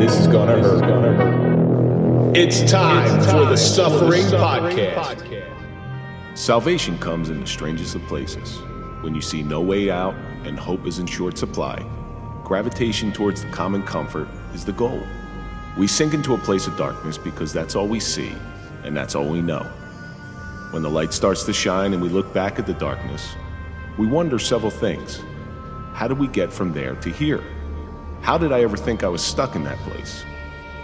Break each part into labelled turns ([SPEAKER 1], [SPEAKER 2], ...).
[SPEAKER 1] this is gonna hurt. It's time for the Suffering Podcast.
[SPEAKER 2] Salvation comes in the strangest of places. When you see no way out and hope is in short supply, gravitation towards the common comfort is the goal. We sink into a place of darkness because that's all we see and that's all we know. When the light starts to shine and we look back at the darkness, we wonder several things. How did we get from there to here? How did I ever think I was stuck in that place?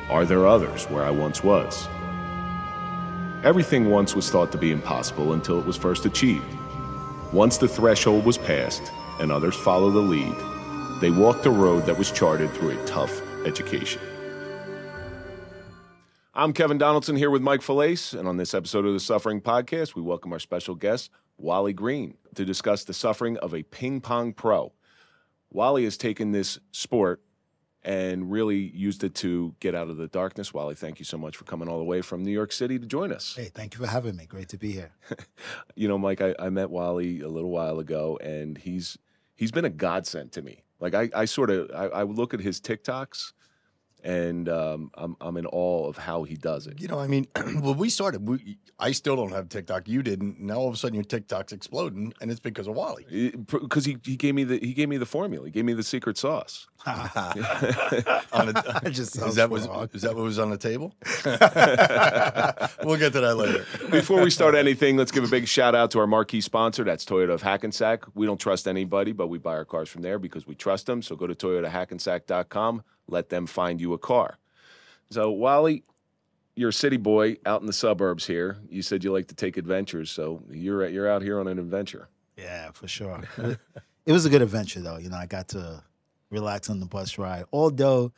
[SPEAKER 2] Are there others where I once was? Everything once was thought to be impossible until it was first achieved. Once the threshold was passed and others followed the lead, they walked a road that was charted through a tough education. I'm Kevin Donaldson here with Mike Failace, and on this episode of the Suffering Podcast, we welcome our special guest, Wally Green, to discuss the suffering of a ping pong pro. Wally has taken this sport and really used it to get out of the darkness. Wally, thank you so much for coming all the way from New York City to join us.
[SPEAKER 3] Hey, thank you for having me. Great to be here.
[SPEAKER 2] you know, Mike, I, I met Wally a little while ago, and he's he's been a godsend to me. Like I, I sort of I, I look at his TikToks and um, I'm I'm in awe of how he does it.
[SPEAKER 4] You know, I mean, when we started, we, I still don't have TikTok. You didn't. Now all of a sudden your TikTok's exploding, and it's because of Wally.
[SPEAKER 2] Because he, he gave me the he gave me the formula. He gave me the secret sauce.
[SPEAKER 4] on a,
[SPEAKER 3] just
[SPEAKER 4] is that was is that what was on the table? we'll get to that later.
[SPEAKER 2] Before we start anything, let's give a big shout out to our marquee sponsor. That's Toyota of Hackensack. We don't trust anybody, but we buy our cars from there because we trust them. So go to toyotahackensack.com. Let them find you a car. So Wally, you're a city boy out in the suburbs here. You said you like to take adventures, so you're you're out here on an adventure.
[SPEAKER 3] Yeah, for sure. it was a good adventure, though. You know, I got to relax on the bus ride. Although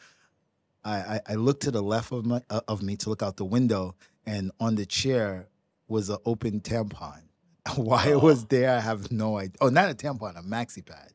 [SPEAKER 3] I, I, I looked to the left of my uh, of me to look out the window, and on the chair was an open tampon. Why it was there, I have no idea. Oh, not a tampon, a maxi pad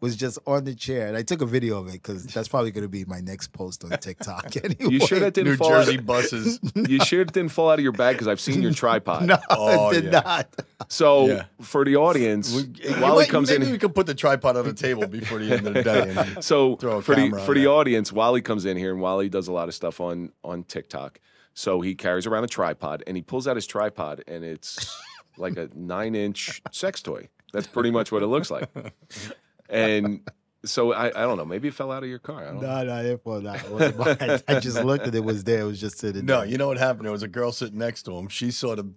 [SPEAKER 3] was just on the chair, and I took a video of it because that's probably going to be my next post on TikTok. Anyway.
[SPEAKER 2] You sure that didn't
[SPEAKER 4] New
[SPEAKER 2] fall
[SPEAKER 4] Jersey
[SPEAKER 2] out?
[SPEAKER 4] buses.
[SPEAKER 2] You sure it didn't fall out of your bag because I've seen your tripod.
[SPEAKER 3] No,
[SPEAKER 4] Oh,
[SPEAKER 3] it did
[SPEAKER 4] yeah.
[SPEAKER 3] not.
[SPEAKER 2] So
[SPEAKER 4] Yeah.
[SPEAKER 2] for the audience,
[SPEAKER 4] We-
[SPEAKER 2] Wally
[SPEAKER 4] wait,
[SPEAKER 2] comes
[SPEAKER 4] maybe
[SPEAKER 2] in.
[SPEAKER 4] we could put the tripod on the table before the end of the day. And
[SPEAKER 2] So
[SPEAKER 4] Throw a
[SPEAKER 2] for the
[SPEAKER 4] camera
[SPEAKER 2] for
[SPEAKER 4] on
[SPEAKER 2] the
[SPEAKER 4] there.
[SPEAKER 2] audience, Wally comes in here and Wally does a lot of stuff on on TikTok. So he carries around a tripod and he pulls out his tripod and it's like a nine inch sex toy. That's pretty much what it looks like. And so I, I don't know. Maybe it fell out of your car. I don't know.
[SPEAKER 3] No, no, it was not. It wasn't mine. I just looked and it was there. It was just sitting
[SPEAKER 4] no,
[SPEAKER 3] there.
[SPEAKER 4] you know what happened? There was a girl sitting next to him. She saw the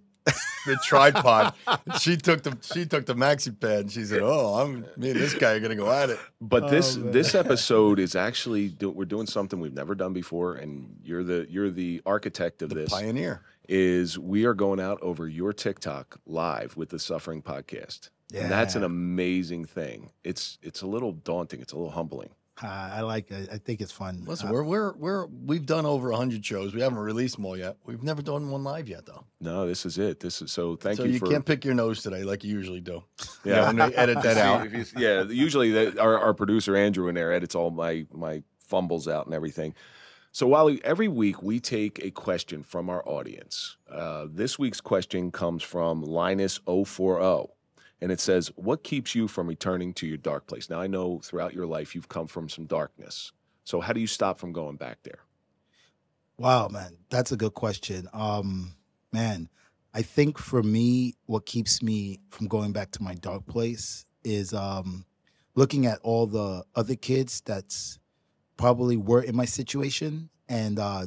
[SPEAKER 4] the tripod. She took the she took the maxi pad and she said, "Oh, I'm me and this guy are gonna go at it."
[SPEAKER 2] But this
[SPEAKER 3] Oh, man.
[SPEAKER 2] this episode is actually do, we're doing something we've never done before, and you're the you're the architect of this.
[SPEAKER 4] Pioneer.
[SPEAKER 2] is we are going out over your TikTok live with the Suffering Podcast. And that's an amazing thing. It's it's a little daunting. It's a little humbling.
[SPEAKER 3] Uh, I like it. I think it's fun.
[SPEAKER 4] Listen,
[SPEAKER 3] Uh,
[SPEAKER 4] we're we're we're we've done over hundred shows. We haven't released them all yet. We've never done one live yet, though.
[SPEAKER 2] No, this is it. This is so. Thank you.
[SPEAKER 4] so
[SPEAKER 2] you,
[SPEAKER 4] you,
[SPEAKER 2] for.
[SPEAKER 4] can't pick your nose today like you usually do.
[SPEAKER 2] Yeah.
[SPEAKER 4] and they edit that
[SPEAKER 2] See,
[SPEAKER 4] out.
[SPEAKER 2] if you- yeah, usually that, our, our producer Andrew in there edits all my my fumbles out and everything. So while every week we take a question from our audience, uh, this week's question comes from Linus040, and it says, "What keeps you from returning to your dark place?" Now I know throughout your life you've come from some darkness. So how do you stop from going back there?
[SPEAKER 3] Wow, man, that's a good question. Um, man, I think for me, what keeps me from going back to my dark place is um, looking at all the other kids that's probably were in my situation and uh,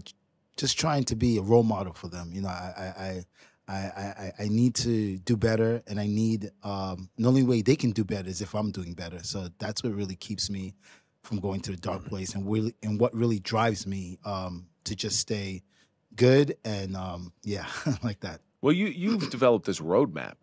[SPEAKER 3] just trying to be a role model for them. You know, I, I, I I, I, I need to do better, and I need um, the only way they can do better is if I'm doing better. So that's what really keeps me from going to the dark place, and really, and what really drives me um, to just stay good and um, yeah, like that.
[SPEAKER 2] Well, you you've developed this roadmap,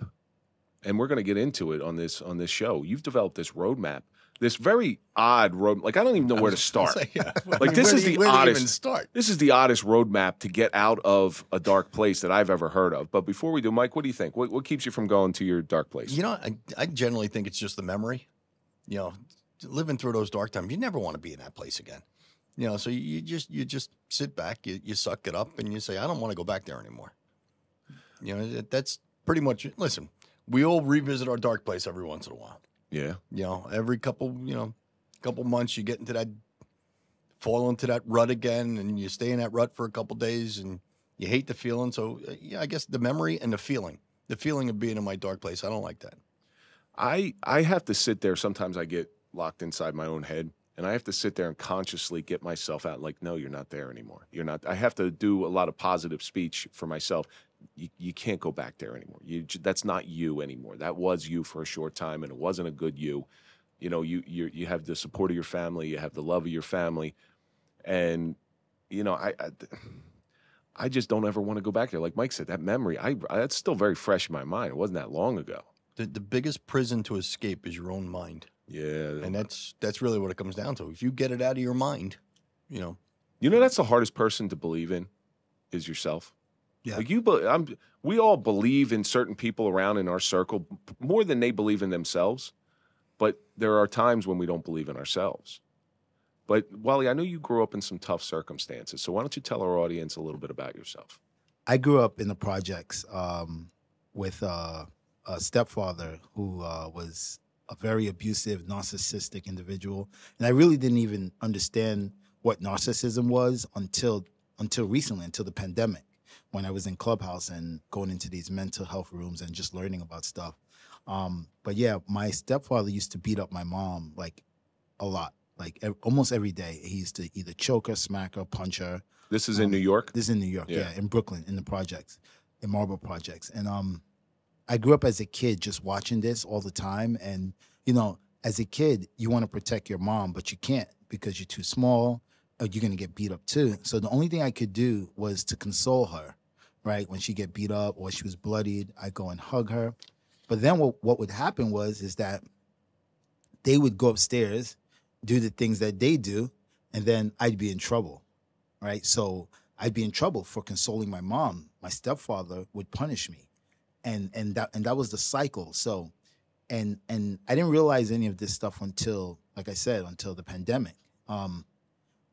[SPEAKER 2] and we're going to get into it on this on this show. You've developed this roadmap, this very odd road. Like I don't even know where to start.
[SPEAKER 4] Say, yeah.
[SPEAKER 2] Like, this is
[SPEAKER 4] you-
[SPEAKER 2] the oddest-. This is the oddest roadmap to get out of a dark place that I've ever heard of. But before we do, Mike, what do you think? What, what keeps you from going to your dark place?
[SPEAKER 4] You know, I, I generally think it's just the memory. You know, living through those dark times, you never want to be in that place again. You know, so you, just you just sit back, you, you suck it up, and you say, I don't want to go back there anymore. You know, that's pretty much. Listen, we all revisit our dark place every once in a while.
[SPEAKER 2] Yeah.
[SPEAKER 4] You know, every couple, you know, couple months you get into that fall into that rut again, and you stay in that rut for a couple days, and you hate the feeling. So yeah, I guess the memory and the feeling, the feeling of being in my dark place, I don't like that.
[SPEAKER 2] I I have to sit there. Sometimes I get locked inside my own head, and I have to sit there and consciously get myself out. Like, no, you're not there anymore. You're not. I have to do a lot of positive speech for myself. You, you can't go back there anymore. You that's not you anymore. That was you for a short time, and it wasn't a good you. You know, you you you have the support of your family, you have the love of your family, and you know, I. I I just don't ever want to go back there. Like Mike said, that memory, I, I that's still very fresh in my mind. It wasn't that long ago.
[SPEAKER 4] The, the biggest prison to escape is your own mind.
[SPEAKER 2] Yeah,
[SPEAKER 4] and that's that's really what it comes down to. If you get it out of your mind, you know.
[SPEAKER 2] You know that's the hardest person to believe in, is yourself.
[SPEAKER 3] Yeah.
[SPEAKER 2] Like you, be- I'm. We all believe in certain people around in our circle more than they believe in themselves, but there are times when we don't believe in ourselves. But Wally, I know you grew up in some tough circumstances, so why don't you tell our audience a little bit about yourself?
[SPEAKER 3] I grew up in the projects um, with uh, a stepfather who uh, was a very abusive, narcissistic individual, and I really didn't even understand what narcissism was until until recently, until the pandemic, when I was in Clubhouse and going into these mental health rooms and just learning about stuff. Um, but yeah, my stepfather used to beat up my mom like a lot, like ev- almost every day. He used to either choke her, smack her, punch her.
[SPEAKER 2] This is in
[SPEAKER 3] Um,
[SPEAKER 2] New York.
[SPEAKER 3] This is in New York,
[SPEAKER 2] Yeah.
[SPEAKER 3] yeah. in Brooklyn, in the projects, in Marlboro Projects. And um, I grew up as a kid just watching this all the time. And, you know, as a kid, you want to protect your mom, but you can't because you're too small or you're going to get beat up too. So the only thing I could do was to console her, right? When she get beat up or she was bloodied, I go and hug her. But then what, what would happen was is that they would go upstairs, do the things that they do, and then I'd be in trouble, right? So I'd be in trouble for consoling my mom. My stepfather would punish me, and and that and that was the cycle. So, and and I didn't realize any of this stuff until, like I said, until the pandemic. Um,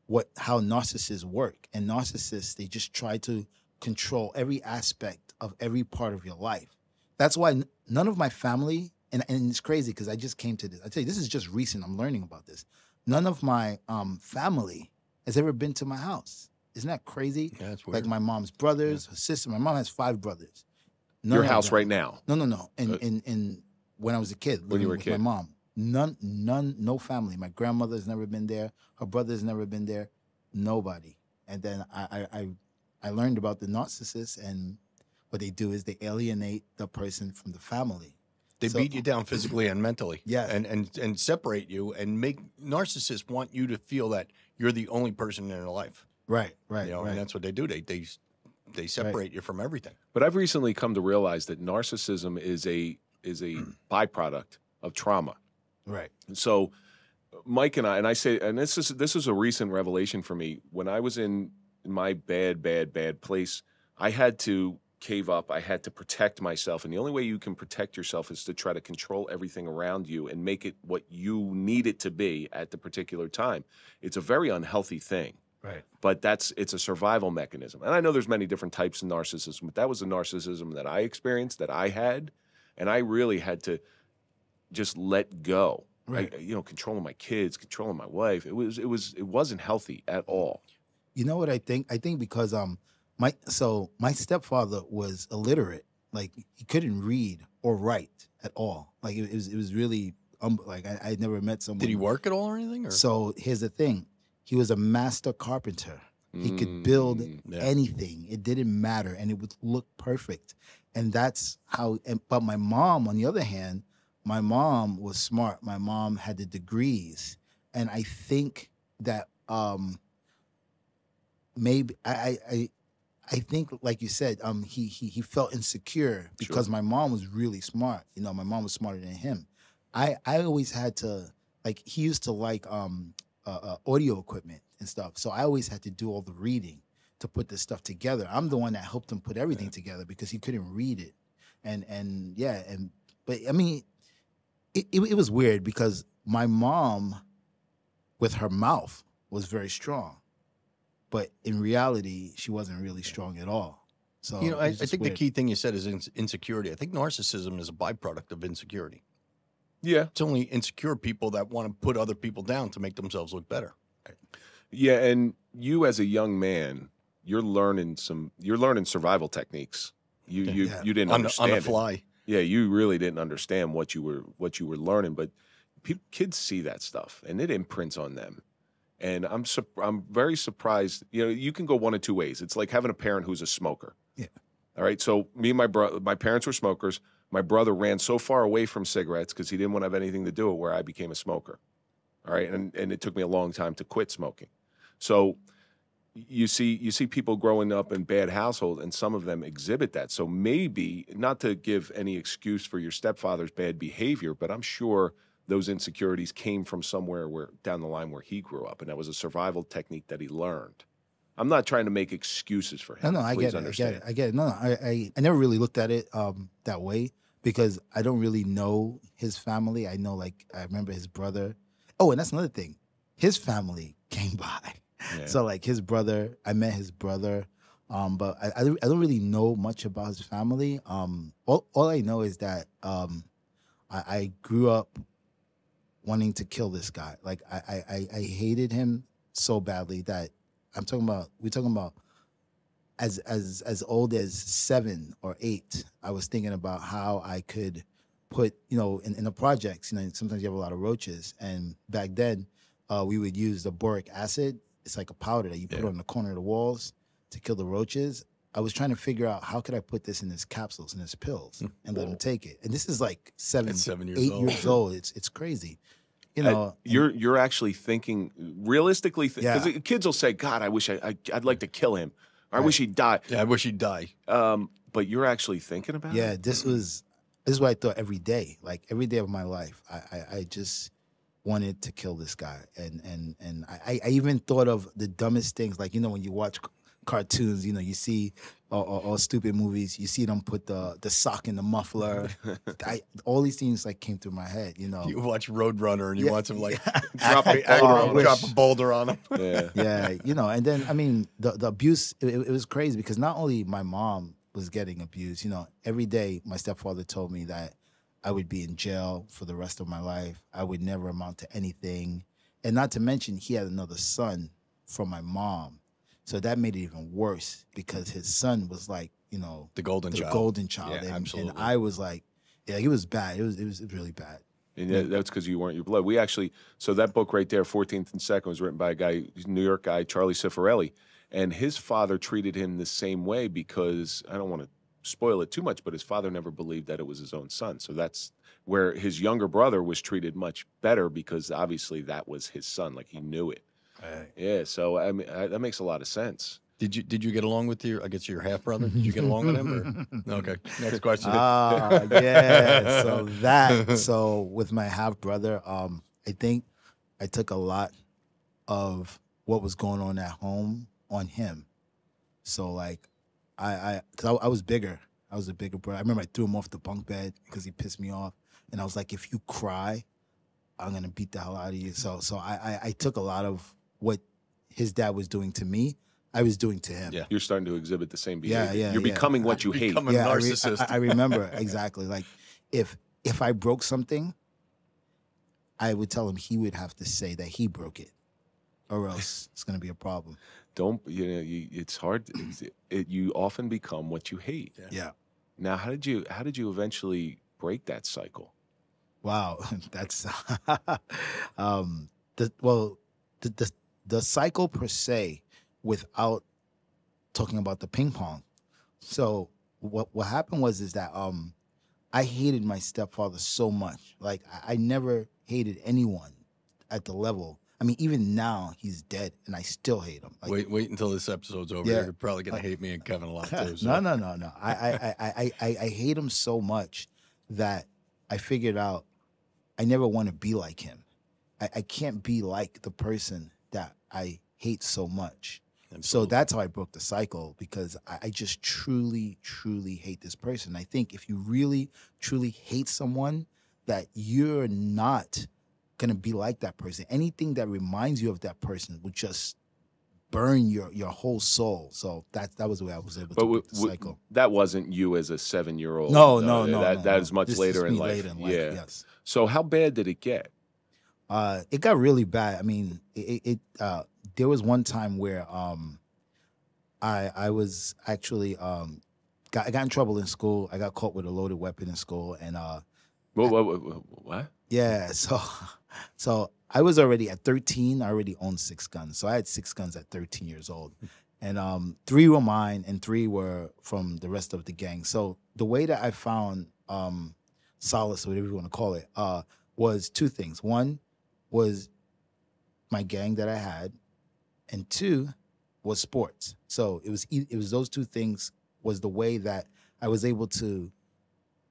[SPEAKER 3] what how narcissists work, and narcissists they just try to control every aspect of every part of your life. That's why n- none of my family, and, and it's crazy because I just came to this. I tell you, this is just recent. I'm learning about this. None of my um, family has ever been to my house. Isn't that crazy?
[SPEAKER 4] Yeah, that's
[SPEAKER 3] Like my mom's brothers, her sister. My mom has five brothers. None
[SPEAKER 2] Your house right now.
[SPEAKER 3] No, no, no. In
[SPEAKER 2] Uh,
[SPEAKER 3] in when I was a kid,
[SPEAKER 2] When you were a
[SPEAKER 3] with
[SPEAKER 2] kid.
[SPEAKER 3] my mom. None, none, no family. My grandmother's never been there. Her brother's never been there. Nobody. And then I, I, I, I learned about the narcissists, and what they do is they alienate the person from the family.
[SPEAKER 4] They
[SPEAKER 3] So-
[SPEAKER 4] beat you down physically and mentally.
[SPEAKER 3] Yeah.
[SPEAKER 4] And and and separate you and make narcissists want you to feel that you're the only person in their life.
[SPEAKER 3] Right, right,
[SPEAKER 4] you know,
[SPEAKER 3] right.
[SPEAKER 4] and that's what they do. They they they separate you from everything.
[SPEAKER 2] But I've recently come to realize that narcissism is a is a byproduct of trauma.
[SPEAKER 3] right.
[SPEAKER 2] And so Mike and I and I say and this is this is a recent revelation for me. When I was in my bad, bad, bad place, I had to cave up. I had to protect myself. And the only way you can protect yourself is to try to control everything around you and make it what you need it to be at the particular time. It's a very unhealthy thing
[SPEAKER 3] Right.
[SPEAKER 2] but that's it's a survival mechanism. And I know there's many different types of narcissism, but that was the narcissism that I experienced, that I had, and I really had to just let go.
[SPEAKER 3] Right.
[SPEAKER 2] I- you know, controlling my kids, controlling my wife. It was it was it wasn't healthy at all.
[SPEAKER 3] You know what I think? I think because um my so my stepfather was illiterate. Like he couldn't read or write at all. Like it, was it was really um like I I never met someone.
[SPEAKER 4] Did he work at all or anything? Or
[SPEAKER 3] So here's the thing. He was a master carpenter. He could build
[SPEAKER 2] Mm,
[SPEAKER 4] yeah.
[SPEAKER 3] anything. It didn't matter and it would look perfect. And that's how and, but my mom on the other hand, my mom was smart. My mom had the degrees. And I think that um maybe I I I, think like you said, um he he he felt insecure because my mom was really smart. You know, my mom was smarter than him. I I always had to like he used to like um uh, uh, audio equipment and stuff. So I always had to do all the reading to put this stuff together. I'm the one that helped him put everything together because he couldn't read it. And and yeah, and but I mean it, it, it was weird because my mom with her mouth was very strong. But in reality, she wasn't really strong at all. So
[SPEAKER 4] you know, I, I
[SPEAKER 3] it's just
[SPEAKER 4] think the key thing you said is ins- insecurity. I think narcissism is a byproduct of insecurity.
[SPEAKER 2] Yeah.
[SPEAKER 4] It's only insecure people that want to put other people down to make themselves look better.
[SPEAKER 2] Yeah, and you as a young man, you're learning some. You're learning survival techniques. You you
[SPEAKER 3] Yeah.
[SPEAKER 2] you didn't
[SPEAKER 4] on
[SPEAKER 2] understand
[SPEAKER 4] on the
[SPEAKER 2] it.
[SPEAKER 4] fly.
[SPEAKER 2] Yeah, you really didn't understand what you were what you were learning, but pe- kids see that stuff and it imprints on them. And I'm sup- I'm very surprised. You know, you can go one of two ways. It's like having a parent who's a smoker.
[SPEAKER 3] Yeah.
[SPEAKER 2] All right. So me and my brother, my parents were smokers. My brother ran so far away from cigarettes because he didn't want to have anything to do with where I became a smoker. All right, and and it took me a long time to quit smoking. So you see you see people growing up in bad households and some of them exhibit that so maybe not to give any excuse for your stepfather's bad behavior but i'm sure those insecurities came from somewhere where down the line where he grew up and that was a survival technique that he learned i'm not trying to make excuses for him
[SPEAKER 3] no, no,
[SPEAKER 2] I
[SPEAKER 3] get it. I get it. I get it. No, no, I, I, I never really looked at it um, that way because I don't really know his family. I know, like, I remember his brother. Oh, and that's another thing. His family came by.
[SPEAKER 2] Yeah.
[SPEAKER 3] So, like, his brother, I met his brother, um, but I, I, don't- I don't really know much about his family. Um, all, all I know is that um, I, I grew up wanting to kill this guy. Like, I, I, I, hated him so badly that I'm talking about, we're talking about as as as old as seven or eight, I was thinking about how I could put, you know, in, in the projects, you know, sometimes you have a lot of roaches. And back then, uh, we would use the boric acid. It's like a powder that you put
[SPEAKER 4] Yeah.
[SPEAKER 3] on the corner of the walls to kill the roaches. I was trying to figure out how could I put this in his capsules and his pills and let him take it. And this is like seven,
[SPEAKER 4] seven years
[SPEAKER 3] eight
[SPEAKER 4] old.
[SPEAKER 3] years old. It's it's crazy. You
[SPEAKER 2] Uh,
[SPEAKER 3] know, and-
[SPEAKER 2] you're you're actually thinking realistically because
[SPEAKER 3] Yeah.
[SPEAKER 2] kids will say god i wish I, I i'd like to kill him or i wish he'd die
[SPEAKER 4] Yeah, I wish he'd die.
[SPEAKER 2] um, but you're actually thinking about
[SPEAKER 3] Yeah,
[SPEAKER 2] it
[SPEAKER 3] this was this is what I thought every day. Like every day of my life, I I, I just wanted to kill this guy, and and and I, I even thought of the dumbest things. Like you know when you watch cartoons, you know you see or, or, or stupid movies, you see them put the the sock in the muffler. I, all these things like came through my head. You know,
[SPEAKER 4] You watch Roadrunner and you
[SPEAKER 3] Yeah.
[SPEAKER 4] want some like
[SPEAKER 2] Drop a
[SPEAKER 4] act- act-
[SPEAKER 2] boulder
[SPEAKER 3] on him.
[SPEAKER 4] drop a boulder on him.
[SPEAKER 2] yeah
[SPEAKER 3] yeah, you know, and then I mean the the abuse it, it was crazy because not only my mom was getting abused, you know, every day my stepfather told me that I would be in jail for the rest of my life. I would never amount to anything. And not to mention he had another son from my mom. So that made it even worse because his son was like, you know,
[SPEAKER 4] The golden
[SPEAKER 3] the
[SPEAKER 4] child.
[SPEAKER 3] golden child.
[SPEAKER 4] Yeah,
[SPEAKER 3] and, and. I was like, yeah, it was bad. It was it was really bad.
[SPEAKER 2] And that- that's because you weren't your blood. We actually, so that book right there, 14th and Second, was written by a guy, New York guy, Charlie Cifarelli. And his father treated him the same way because I don't want to spoil it too much, but his father never believed that it was his own son. So that's where his younger brother was treated much better because obviously that was his son. Like he knew it. Yeah. So I mean, I, that makes a lot of sense.
[SPEAKER 4] Did you did you get along with your I guess your half brother? Did you get along with him? Or? Okay. Next question.
[SPEAKER 3] Ah, yeah. So that so with my half brother, um, I think I took a lot of what was going on at home on him. So like, I I because I, I was bigger. I was a bigger brother. I remember I threw him off the bunk bed because he pissed me off, and I was like, if you cry, I'm gonna beat the hell out of you. So so I I, I took a lot of what his dad was doing to me. I was doing to him.
[SPEAKER 4] Yeah.
[SPEAKER 2] You're starting to exhibit the same behavior.
[SPEAKER 3] yeah, yeah,
[SPEAKER 2] You're
[SPEAKER 3] yeah.
[SPEAKER 2] becoming what you hate.
[SPEAKER 4] Becoming a
[SPEAKER 3] I re-
[SPEAKER 4] narcissist.
[SPEAKER 3] I, I remember exactly. Like if if I broke something, I would tell him he would have to say that he broke it, or else it's gonna be a problem.
[SPEAKER 2] Don't you know? You, it's hard. It's, it, you often become what you hate.
[SPEAKER 3] Yeah.
[SPEAKER 2] Now, how did you how did you eventually break that cycle?
[SPEAKER 3] Wow, that's um the well the, the the cycle per se without talking about the ping pong. So what what happened was is that um I hated my stepfather so much. Like I, I never hated anyone at the level. I mean, even now he's dead, and I still hate him. Like,
[SPEAKER 4] wait wait until this episode's over.
[SPEAKER 3] Yeah.
[SPEAKER 4] You're probably gonna hate me and Kevin a lot too. So.
[SPEAKER 3] no, no, no, no. I, I, I, I, I, I hate him so much that I figured out I never want to be like him. I, I can't be like the person that I hate so much. So that's how I broke the cycle because I, I just truly, truly hate this person. I think if you really, truly hate someone, that you're not gonna be like that person. Anything that reminds you of that person will just burn your your whole soul. So that that was the way I was able
[SPEAKER 2] But
[SPEAKER 3] to
[SPEAKER 2] w-
[SPEAKER 3] break the
[SPEAKER 2] w-
[SPEAKER 3] cycle.
[SPEAKER 2] that wasn't you as a seven year old.
[SPEAKER 3] No, no, no.
[SPEAKER 2] That
[SPEAKER 3] no,
[SPEAKER 2] that
[SPEAKER 3] no.
[SPEAKER 2] is much
[SPEAKER 3] This
[SPEAKER 2] later, in life.
[SPEAKER 3] later in life.
[SPEAKER 2] Yeah.
[SPEAKER 3] Yes.
[SPEAKER 2] So how bad did it get?
[SPEAKER 3] Uh, it got really bad. I mean, it, it, uh, there was one time where um, I I was actually um, got I got in trouble in school. I got caught with a loaded weapon in school, and uh,
[SPEAKER 2] Whoa, whoa, whoa, whoa, what?
[SPEAKER 3] yeah, so so I was already at 13. I already owned six guns, so I had six guns at 13 years old, and um, three were mine, and three were from the rest of the gang. So the way that I found um, solace, whatever you want to call it, uh, was two things. One was my gang that I had, and two was sports. So it was it was those two things was the way that I was able to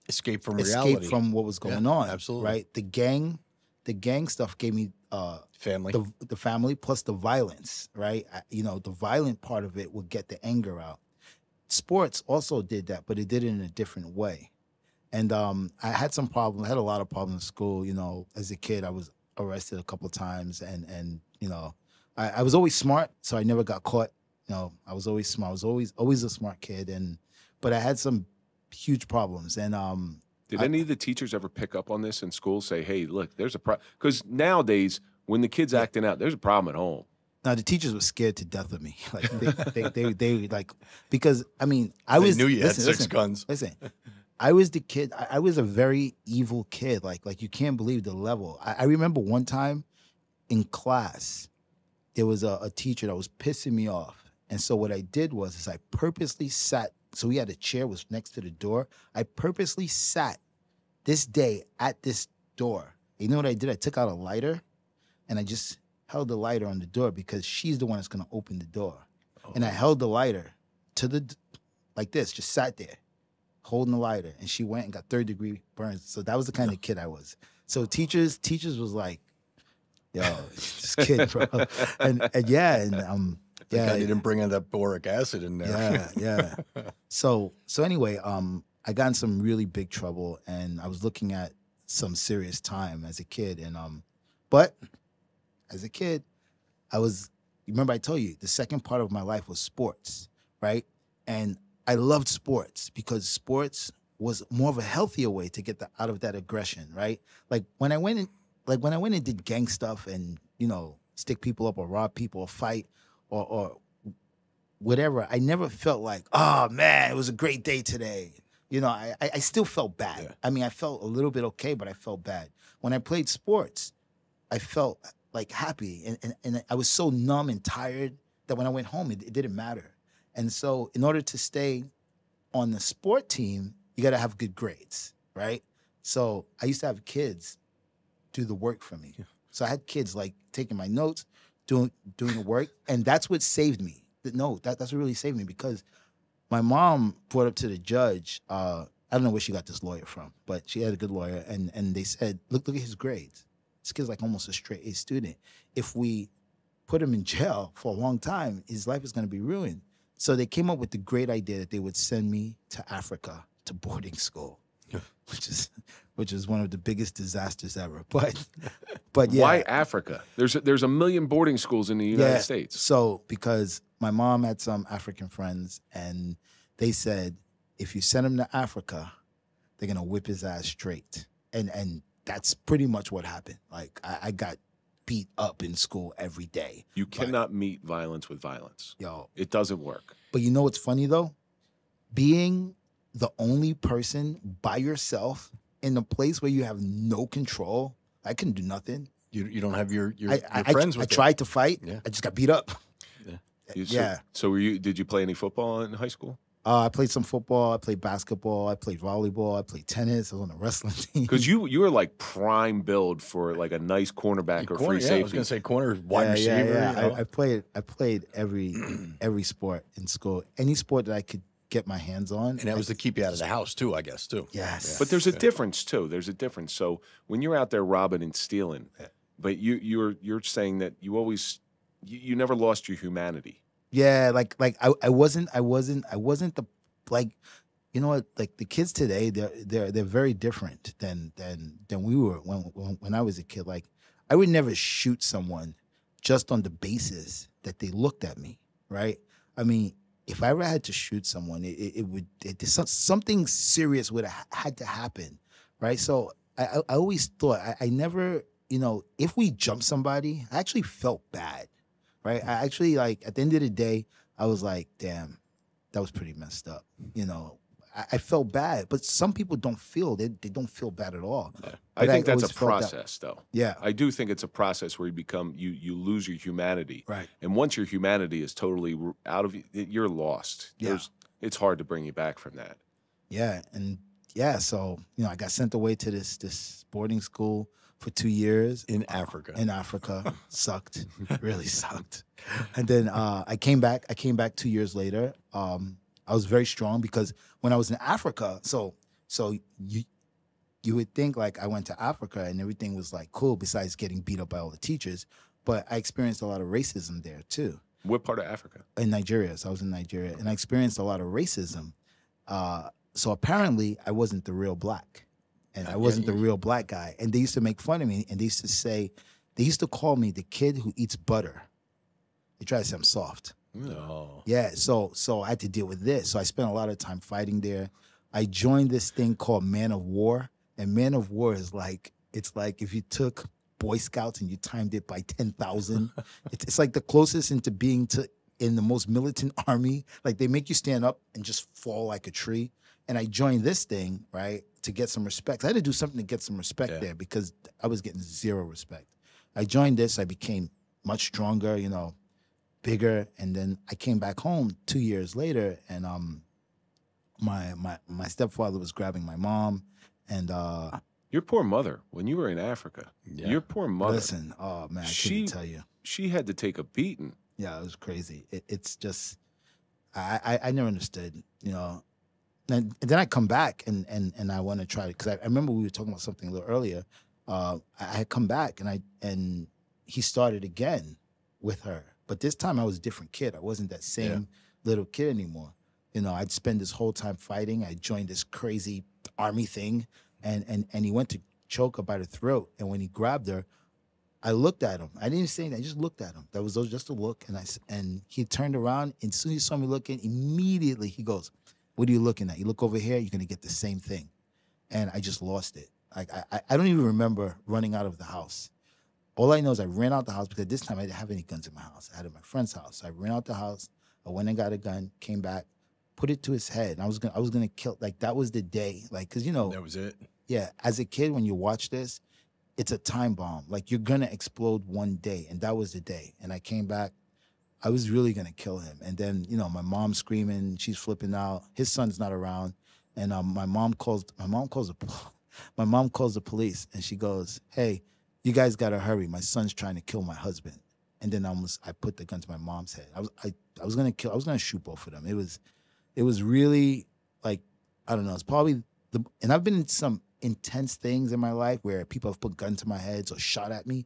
[SPEAKER 4] Escape from
[SPEAKER 3] escape
[SPEAKER 4] reality.
[SPEAKER 3] from what was going
[SPEAKER 4] Yeah,
[SPEAKER 3] on.
[SPEAKER 4] absolutely.
[SPEAKER 3] Right. The gang, the gang stuff gave me uh
[SPEAKER 4] family.
[SPEAKER 3] the the family plus the violence. Right. I, you know, the violent part of it would get the anger out. Sports also did that, but it did it in a different way. And um, I had some problems. I had a lot of problems in school. You know, as a kid, I was arrested a couple of times, and and you know, I, I was always smart, so I never got caught. You know, I was always smart. I was always always a smart kid, and but I had some huge problems. And um,
[SPEAKER 2] Did
[SPEAKER 3] I-
[SPEAKER 2] any of the teachers ever pick up on this in school? Say, hey, look, there's a problem. Because nowadays, when the kid's acting out, there's a problem at home.
[SPEAKER 3] now the teachers were scared to death of me. Like they, they, they, they, like because I mean I
[SPEAKER 4] They
[SPEAKER 3] was
[SPEAKER 4] knew you had
[SPEAKER 3] listen,
[SPEAKER 4] six
[SPEAKER 3] listen,
[SPEAKER 4] guns.
[SPEAKER 3] Listen, I was the kid. I, I was a very evil kid. Like like you can't believe the level. I, I remember one time in class, there was a, a teacher that was pissing me off, and so what I did was is I purposely sat. So we had a chair was next to the door. I purposely sat this day at this door. You know what I did? I took out a lighter, and I just held the lighter on the door because she's the one that's gonna open the door. And I held the lighter to the like this, just sat there, holding the lighter, and she went and got third degree burns. So that was the kind of kid I was. So teachers, teachers was like, "Yo, this kid, bro," and and yeah, and um, yeah,
[SPEAKER 4] God you didn't bring in that boric acid in there.
[SPEAKER 3] yeah, yeah. So so anyway, um, I got in some really big trouble, and I was looking at some serious time as a kid, and um, but as a kid, I was. Remember, I told you the second part of my life was sports, right? And I loved sports because sports was more of a healthier way to get the, out of that aggression, right? Like when I went in, like when I went and did gang stuff and you know stick people up or rob people or fight or or whatever, I never felt like, oh man, it was a great day today. You know, I I still felt bad.
[SPEAKER 4] Yeah.
[SPEAKER 3] I mean, I felt a little bit okay, but I felt bad. When I played sports, I felt like happy and, and, and I was so numb and tired that when I went home, it, it didn't matter. And so, in order to stay on the sport team, you got to have good grades, right? So, I used to have kids do the work for me. So, I had kids like taking my notes, doing doing the work, and that's what saved me. No, that, that's what really saved me because my mom brought up to the judge. Uh, I don't know where she got this lawyer from, but she had a good lawyer, and and they said, look, look at his grades. This kid's like almost a straight A student. If we put him in jail for a long time, his life is going to be ruined. So they came up with the great idea that they would send me to Africa to boarding school, which is which is one of the biggest disasters ever. But but yeah,
[SPEAKER 2] Why Africa? There's a, there's a million boarding schools in the United States.
[SPEAKER 3] so because my mom had some African friends, and they said if you send him to Africa, they're gonna whip his ass straight, and and that's pretty much what happened. Like I, I got beat up in school every day,
[SPEAKER 2] You cannot meet violence with violence.
[SPEAKER 3] yo.
[SPEAKER 2] It doesn't work.
[SPEAKER 3] But you know what's funny though? Being the only person by yourself in a place where you have no control, I couldn't do nothing.
[SPEAKER 4] You, you don't have your, your,
[SPEAKER 3] I,
[SPEAKER 4] your
[SPEAKER 3] I, I,
[SPEAKER 4] friends
[SPEAKER 3] I
[SPEAKER 4] with you.
[SPEAKER 3] tried to fight.
[SPEAKER 4] Yeah.
[SPEAKER 3] I just got beat up.
[SPEAKER 2] You- so,
[SPEAKER 3] Yeah.
[SPEAKER 2] So were you? Did you play any football in high school?
[SPEAKER 3] Uh, I played some football. I played basketball. I played volleyball. I played tennis. I was on a wrestling team.
[SPEAKER 2] Because you you were like prime build for like a nice cornerback or
[SPEAKER 4] Corner,
[SPEAKER 2] free
[SPEAKER 4] yeah, I was going to say corner, wide
[SPEAKER 3] yeah,
[SPEAKER 4] receiver.
[SPEAKER 3] yeah, yeah.
[SPEAKER 4] you know?
[SPEAKER 3] I, I played. I played every every sport in school. Any sport that I could get my hands on.
[SPEAKER 4] and that was to keep you out of the house too, I guess, too.
[SPEAKER 3] yes.
[SPEAKER 2] But there's a difference too. There's a difference. So when you're out there robbing and stealing, but you you're you're saying that you always you, you never lost your humanity.
[SPEAKER 3] Yeah, like like I, I wasn't I wasn't I wasn't the like you know what like the kids today they're they're they're very different than than than we were when when, when I was a kid. Like I would never shoot someone just on the basis that they looked at me, right? I mean, if I ever had to shoot someone, it, it, it would it, some- something serious would have had to happen, right? So I I, always thought I, I never you know if we jumped somebody, I actually felt bad right? I actually like at the end of the day, I was like, damn, that was pretty messed up. You know, I, I felt bad, but some people don't feel they they don't feel bad at all.
[SPEAKER 2] I
[SPEAKER 3] But I
[SPEAKER 2] think that's a
[SPEAKER 3] felt that-
[SPEAKER 2] process, though.
[SPEAKER 3] Yeah,
[SPEAKER 2] I do think it's a process where you become you you lose your humanity,
[SPEAKER 3] right.
[SPEAKER 2] and once your humanity is totally out of you, you're lost.
[SPEAKER 3] Yeah.
[SPEAKER 2] There's, it's hard to bring you back from that.
[SPEAKER 3] Yeah, and yeah, so you know, I got sent away to this this boarding school for two years
[SPEAKER 4] In Africa.
[SPEAKER 3] in Africa. sucked, really sucked. And then uh, I came back. I came back two years later. Um, I was very strong because when I was in Africa, so so you you would think like I went to Africa and everything was like cool, besides getting beat up by all the teachers. But I experienced a lot of racism there too
[SPEAKER 2] What part of Africa?
[SPEAKER 3] in Nigeria. So I was in Nigeria and I experienced a lot of racism. Uh, so apparently I wasn't the real black and
[SPEAKER 4] Uh,
[SPEAKER 3] I wasn't the
[SPEAKER 4] yeah.
[SPEAKER 3] real black guy. And they used to make fun of me and they used to say, they used to call me the kid who eats butter. They try to say I'm soft.
[SPEAKER 4] no.
[SPEAKER 3] Yeah. So, so I had to deal with this. So I spent a lot of time fighting there. I joined this thing called Man of War and Man of War is like, it's like if you took Boy Scouts and you timed it by 10,000. it's, it's like the closest into being to in the most militant army. Like they make you stand up and just fall like a tree. And I joined this thing, right, to get some respect. I had to do something to get some respect
[SPEAKER 4] Yeah.
[SPEAKER 3] there because I was getting zero respect. I joined this, I became much stronger, you know, bigger. And then I came back home two years later and um my my my stepfather was grabbing my mom and uh
[SPEAKER 2] Your poor mother. When you were in Africa,
[SPEAKER 4] Yeah.
[SPEAKER 2] your poor mother.
[SPEAKER 3] listen, oh man, I
[SPEAKER 2] She-
[SPEAKER 3] couldn't tell you.
[SPEAKER 2] She had to take a beating.
[SPEAKER 3] Yeah, it was crazy. It, it's just, I, I I never understood, you know. And, then I come back and and and I want to try to because I, I remember we were talking about something a little earlier. Uh, I had come back and I and he started again with her, but this time I was a different kid. I wasn't that same little kid anymore. You know, I'd spend this whole time fighting. I joined this crazy army thing, and and and he went to choke her by the throat, and when he grabbed her, I looked at him. I didn't even say anything. I just looked at him. That was just a look, and I and he turned around. And as soon as he saw me looking, immediately he goes, "What are you looking at? You look over here. You're gonna get the same thing." And I just lost it. Like I, I- I don't even remember running out of the house. All I know is I ran out the house because this time I didn't have any guns in my house. I had it at my friend's house. So I ran out the house. I went and got a gun. Came back, put it to his head. And I was gonna, I was gonna kill. Like that was the day. Like because you know,
[SPEAKER 4] That was it.
[SPEAKER 3] yeah, as a kid, when you watch this, it's a time bomb. Like you're gonna explode one day, and that was the day. And I came back. I was really gonna kill him. And then you know, my mom's screaming, she's flipping out. His son's not around, and um, my mom calls. My mom calls the. My mom calls the police, and she goes, "Hey, you guys gotta hurry. My son's trying to kill my husband." And then I almost I put the gun to my mom's head. I was I, I was gonna kill. I was gonna shoot both of them. It was, it was really like I don't know. It's probably the and I've been in some intense things in my life where people have put guns to my heads or shot at me.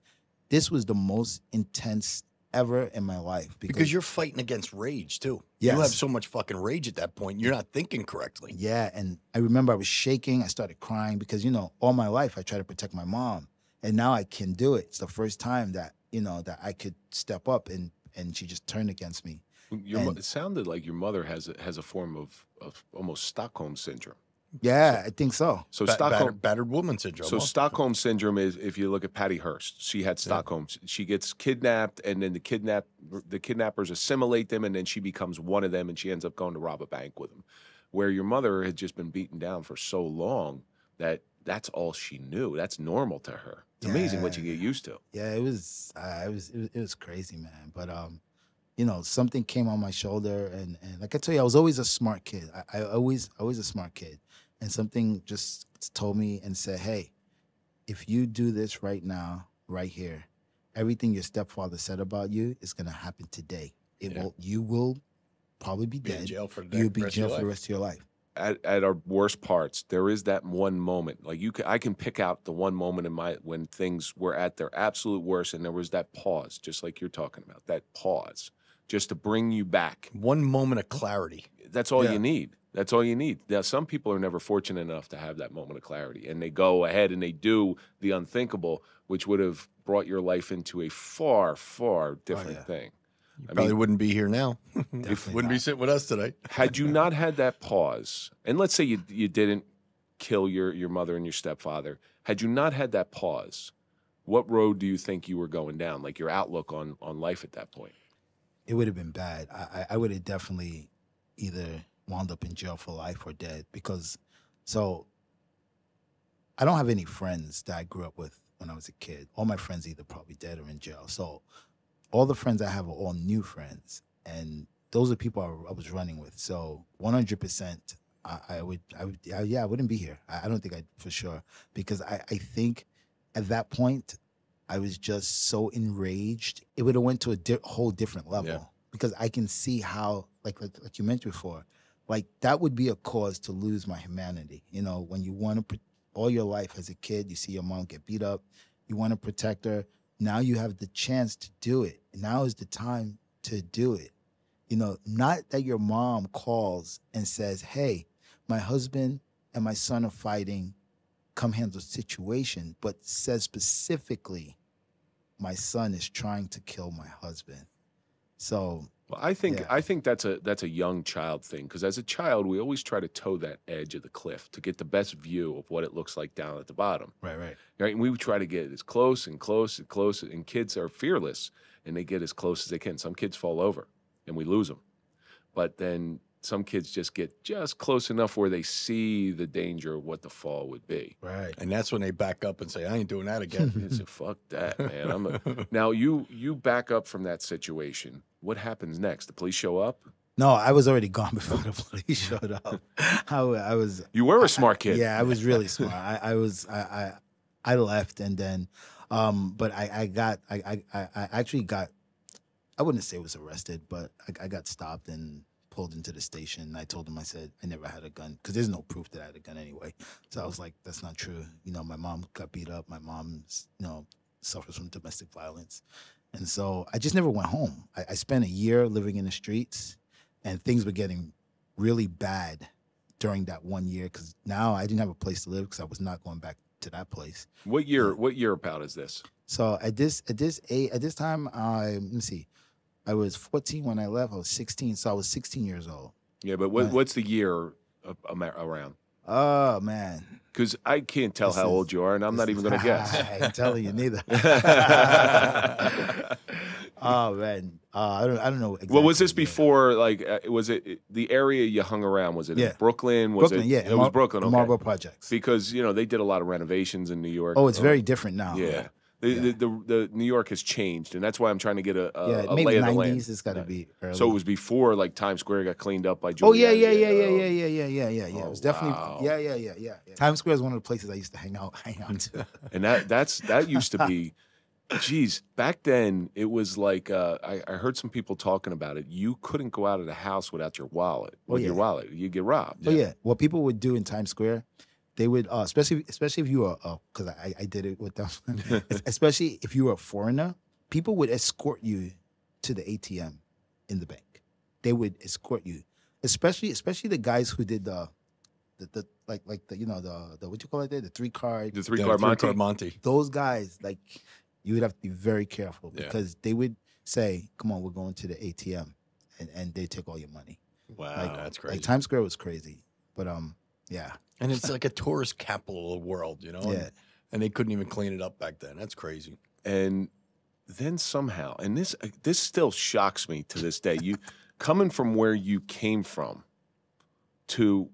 [SPEAKER 3] This was the most intense ever in my life because,
[SPEAKER 4] Because you're fighting against rage too. You have so much fucking rage at that point. You're not thinking correctly.
[SPEAKER 3] yeah. And I remember I was shaking. I started crying because you know all my life I tried to protect my mom, and now I can do it. It's the first time that you know that I could step up and and she just turned against me.
[SPEAKER 2] Your, mo-
[SPEAKER 3] And-
[SPEAKER 2] it sounded like your mother has a, has a form of, of almost Stockholm syndrome.
[SPEAKER 3] Yeah, I think so.
[SPEAKER 2] So
[SPEAKER 4] Ba-
[SPEAKER 2] Stockholm,
[SPEAKER 4] battered, battered woman syndrome.
[SPEAKER 2] So? Stockholm syndrome is if you look at Patty Hearst, she had Stockholm. She gets kidnapped, and then the kidnap the kidnappers assimilate them, and then she becomes one of them, and she ends up going to rob a bank with them. Where your mother had just been beaten down for so long that that's all she knew. That's normal to her. It's amazing what you get used to.
[SPEAKER 3] yeah, it was, uh, it was, it was, it was crazy, man. But um, you know, something came on my shoulder, and and like I tell you, I was always a smart kid. I, I always, always a smart kid, and something just told me and said, hey, if you do this right now, right here, everything your stepfather said about you is gonna happen today. It
[SPEAKER 4] Yeah.
[SPEAKER 3] will, you will probably be,
[SPEAKER 4] Be
[SPEAKER 3] dead.
[SPEAKER 4] jail for the
[SPEAKER 3] You'll be in
[SPEAKER 4] rest
[SPEAKER 3] jail for the rest of your life.
[SPEAKER 2] At, at our worst parts, there is that one moment. Like you, can, I can pick out the one moment in my when things were at their absolute worst, and there was that pause, just like you're talking about. That pause, just to bring you back.
[SPEAKER 4] One moment of clarity.
[SPEAKER 2] That's all
[SPEAKER 3] Yeah.
[SPEAKER 2] you need. That's all you need. Now, some people are never fortunate enough to have that moment of clarity, and they go ahead and they do the unthinkable, which would have brought your life into a far, far oh, different
[SPEAKER 3] yeah.
[SPEAKER 2] thing.
[SPEAKER 4] You
[SPEAKER 2] I
[SPEAKER 4] probably
[SPEAKER 2] mean-
[SPEAKER 4] wouldn't be here now. Wouldn't be sitting with us today.
[SPEAKER 2] Had you not had that pause, and let's say you you didn't kill your your mother and your stepfather, had you not had that pause, what road do you think you were going down? Like your outlook on on life at that point?
[SPEAKER 3] it would have been bad. I- I would have definitely either wound up in jail for life or dead because so I don't have any friends that I grew up with when I was a kid. All my friends either probably dead or in jail. So all the friends I have are all new friends, and those are people I, I was running with. So 100, percent I, I would, I would, I, yeah, I wouldn't be here. I, I don't think I for sure because I, I think at that point I was just so enraged. It would have went to a di- whole different level
[SPEAKER 4] Yeah.
[SPEAKER 3] because I can see how, like, like, like you mentioned before, like that would be a cause to lose my humanity. You know, when you want to, all your life as a kid, you see your mom get beat up, you want to protect her. Now you have the chance to do it. Now is the time to do it. You know, not that your mom calls and says, "Hey, my husband and my son are fighting. Come handle the situation," but says specifically, "My son is trying to kill my husband." So
[SPEAKER 2] Well, I think
[SPEAKER 3] Yeah.
[SPEAKER 2] I think that's a that's a young child thing because as a child we always try to toe that edge of the cliff to get the best view of what it looks like down at the bottom.
[SPEAKER 3] right, right.
[SPEAKER 2] Right? And we would try to get as close and close and close. And kids are fearless and they get as close as they can. Some kids fall over and we lose them. But then some kids just get just close enough where they see the danger of what the fall would be.
[SPEAKER 3] Right.
[SPEAKER 4] And that's when they back up and say, I ain't doing that again.
[SPEAKER 2] It's a fuck that, man. I'm a, now you you back up from that situation. What happens next? The police show up.
[SPEAKER 3] No, I was already gone before the police showed up. I, I was
[SPEAKER 2] You were a smart kid.
[SPEAKER 3] Yeah, I was really smart. I, I was I, I I left and then um but I, I got I, I I I actually got I wouldn't say was arrested, but I, I got stopped and pulled into the station. I told them I said I never had a gun because there's no proof that I had a gun anyway. So I was like, that's not true. You know, my mom got beat up. My mom, you know suffers from domestic violence, and so I just never went home. I, I spent a year living in the streets, and things were getting really bad during that one year because now I didn't have a place to live because I was not going back to that place.
[SPEAKER 2] What year? What year about is this?
[SPEAKER 3] So at this at this at this time, I let me see, I was 14 when I left. I was 16, so I was 16 years old.
[SPEAKER 2] Yeah, but what, what's the year of, around?
[SPEAKER 3] Oh man,
[SPEAKER 2] Because I can't tell
[SPEAKER 3] This
[SPEAKER 2] how
[SPEAKER 3] is-
[SPEAKER 2] old you are, and I'm not even going to guess.
[SPEAKER 3] I ain't telling you neither. oh man, uh, I don't I don't know.
[SPEAKER 2] well, was this before? Like, uh, was it the area you hung around? Was it
[SPEAKER 3] Yeah.
[SPEAKER 2] Brooklyn? Was
[SPEAKER 3] Brooklyn?
[SPEAKER 2] it?
[SPEAKER 3] yeah,
[SPEAKER 2] it was Brooklyn.
[SPEAKER 3] the
[SPEAKER 2] Okay.
[SPEAKER 3] Marlboro Projects.
[SPEAKER 2] Because you know they did a lot of renovations in New York.
[SPEAKER 3] Oh, it's very different now.
[SPEAKER 2] yeah. The,
[SPEAKER 3] Yeah.
[SPEAKER 2] The, the, the New York has changed, and that's why I'm trying to get a, a,
[SPEAKER 3] yeah,
[SPEAKER 2] a lay of the land.
[SPEAKER 3] 90s. It's got to
[SPEAKER 2] Right.
[SPEAKER 3] be early.
[SPEAKER 2] So it was before like Times Square got cleaned up by
[SPEAKER 3] Oh yeah, yeah, yeah, yeah, yeah, yeah, yeah, yeah, yeah, yeah.
[SPEAKER 2] Oh,
[SPEAKER 3] it was definitely
[SPEAKER 2] wow.
[SPEAKER 3] yeah, yeah, yeah, yeah, yeah. Times Square is one of the places I used to hang out, hang out to.
[SPEAKER 2] and that that's that used to be geez back then it was like uh, I, I heard some people talking about it you couldn't go out of the house without your wallet
[SPEAKER 3] Oh,
[SPEAKER 2] with your wallet you get robbed
[SPEAKER 3] Oh yeah, what people would do in Times Square, they would uh, especially especially if you were because I, I did it with them, especially if you were a foreigner, people would escort you to the ATM in the bank. They would escort you, especially especially the guys who did the the, the like like the you know the the what you call it there the three card
[SPEAKER 2] the three
[SPEAKER 4] Yeah,
[SPEAKER 2] car Monte
[SPEAKER 4] three-card Monty.
[SPEAKER 3] those guys like you would have to be very careful
[SPEAKER 4] Yeah.
[SPEAKER 3] because they would say, "Come on, we're going to the ATM," and and they take all your money.
[SPEAKER 2] wow
[SPEAKER 3] Like,
[SPEAKER 4] that's crazy.
[SPEAKER 3] Like Times Square was crazy, but um, yeah,
[SPEAKER 4] and it's like a tourist capital of the world, you know?
[SPEAKER 3] yeah.
[SPEAKER 4] And they couldn't even clean it up back then. That's crazy.
[SPEAKER 2] and then somehow and this uh, this still shocks me to this day you coming from where you came from to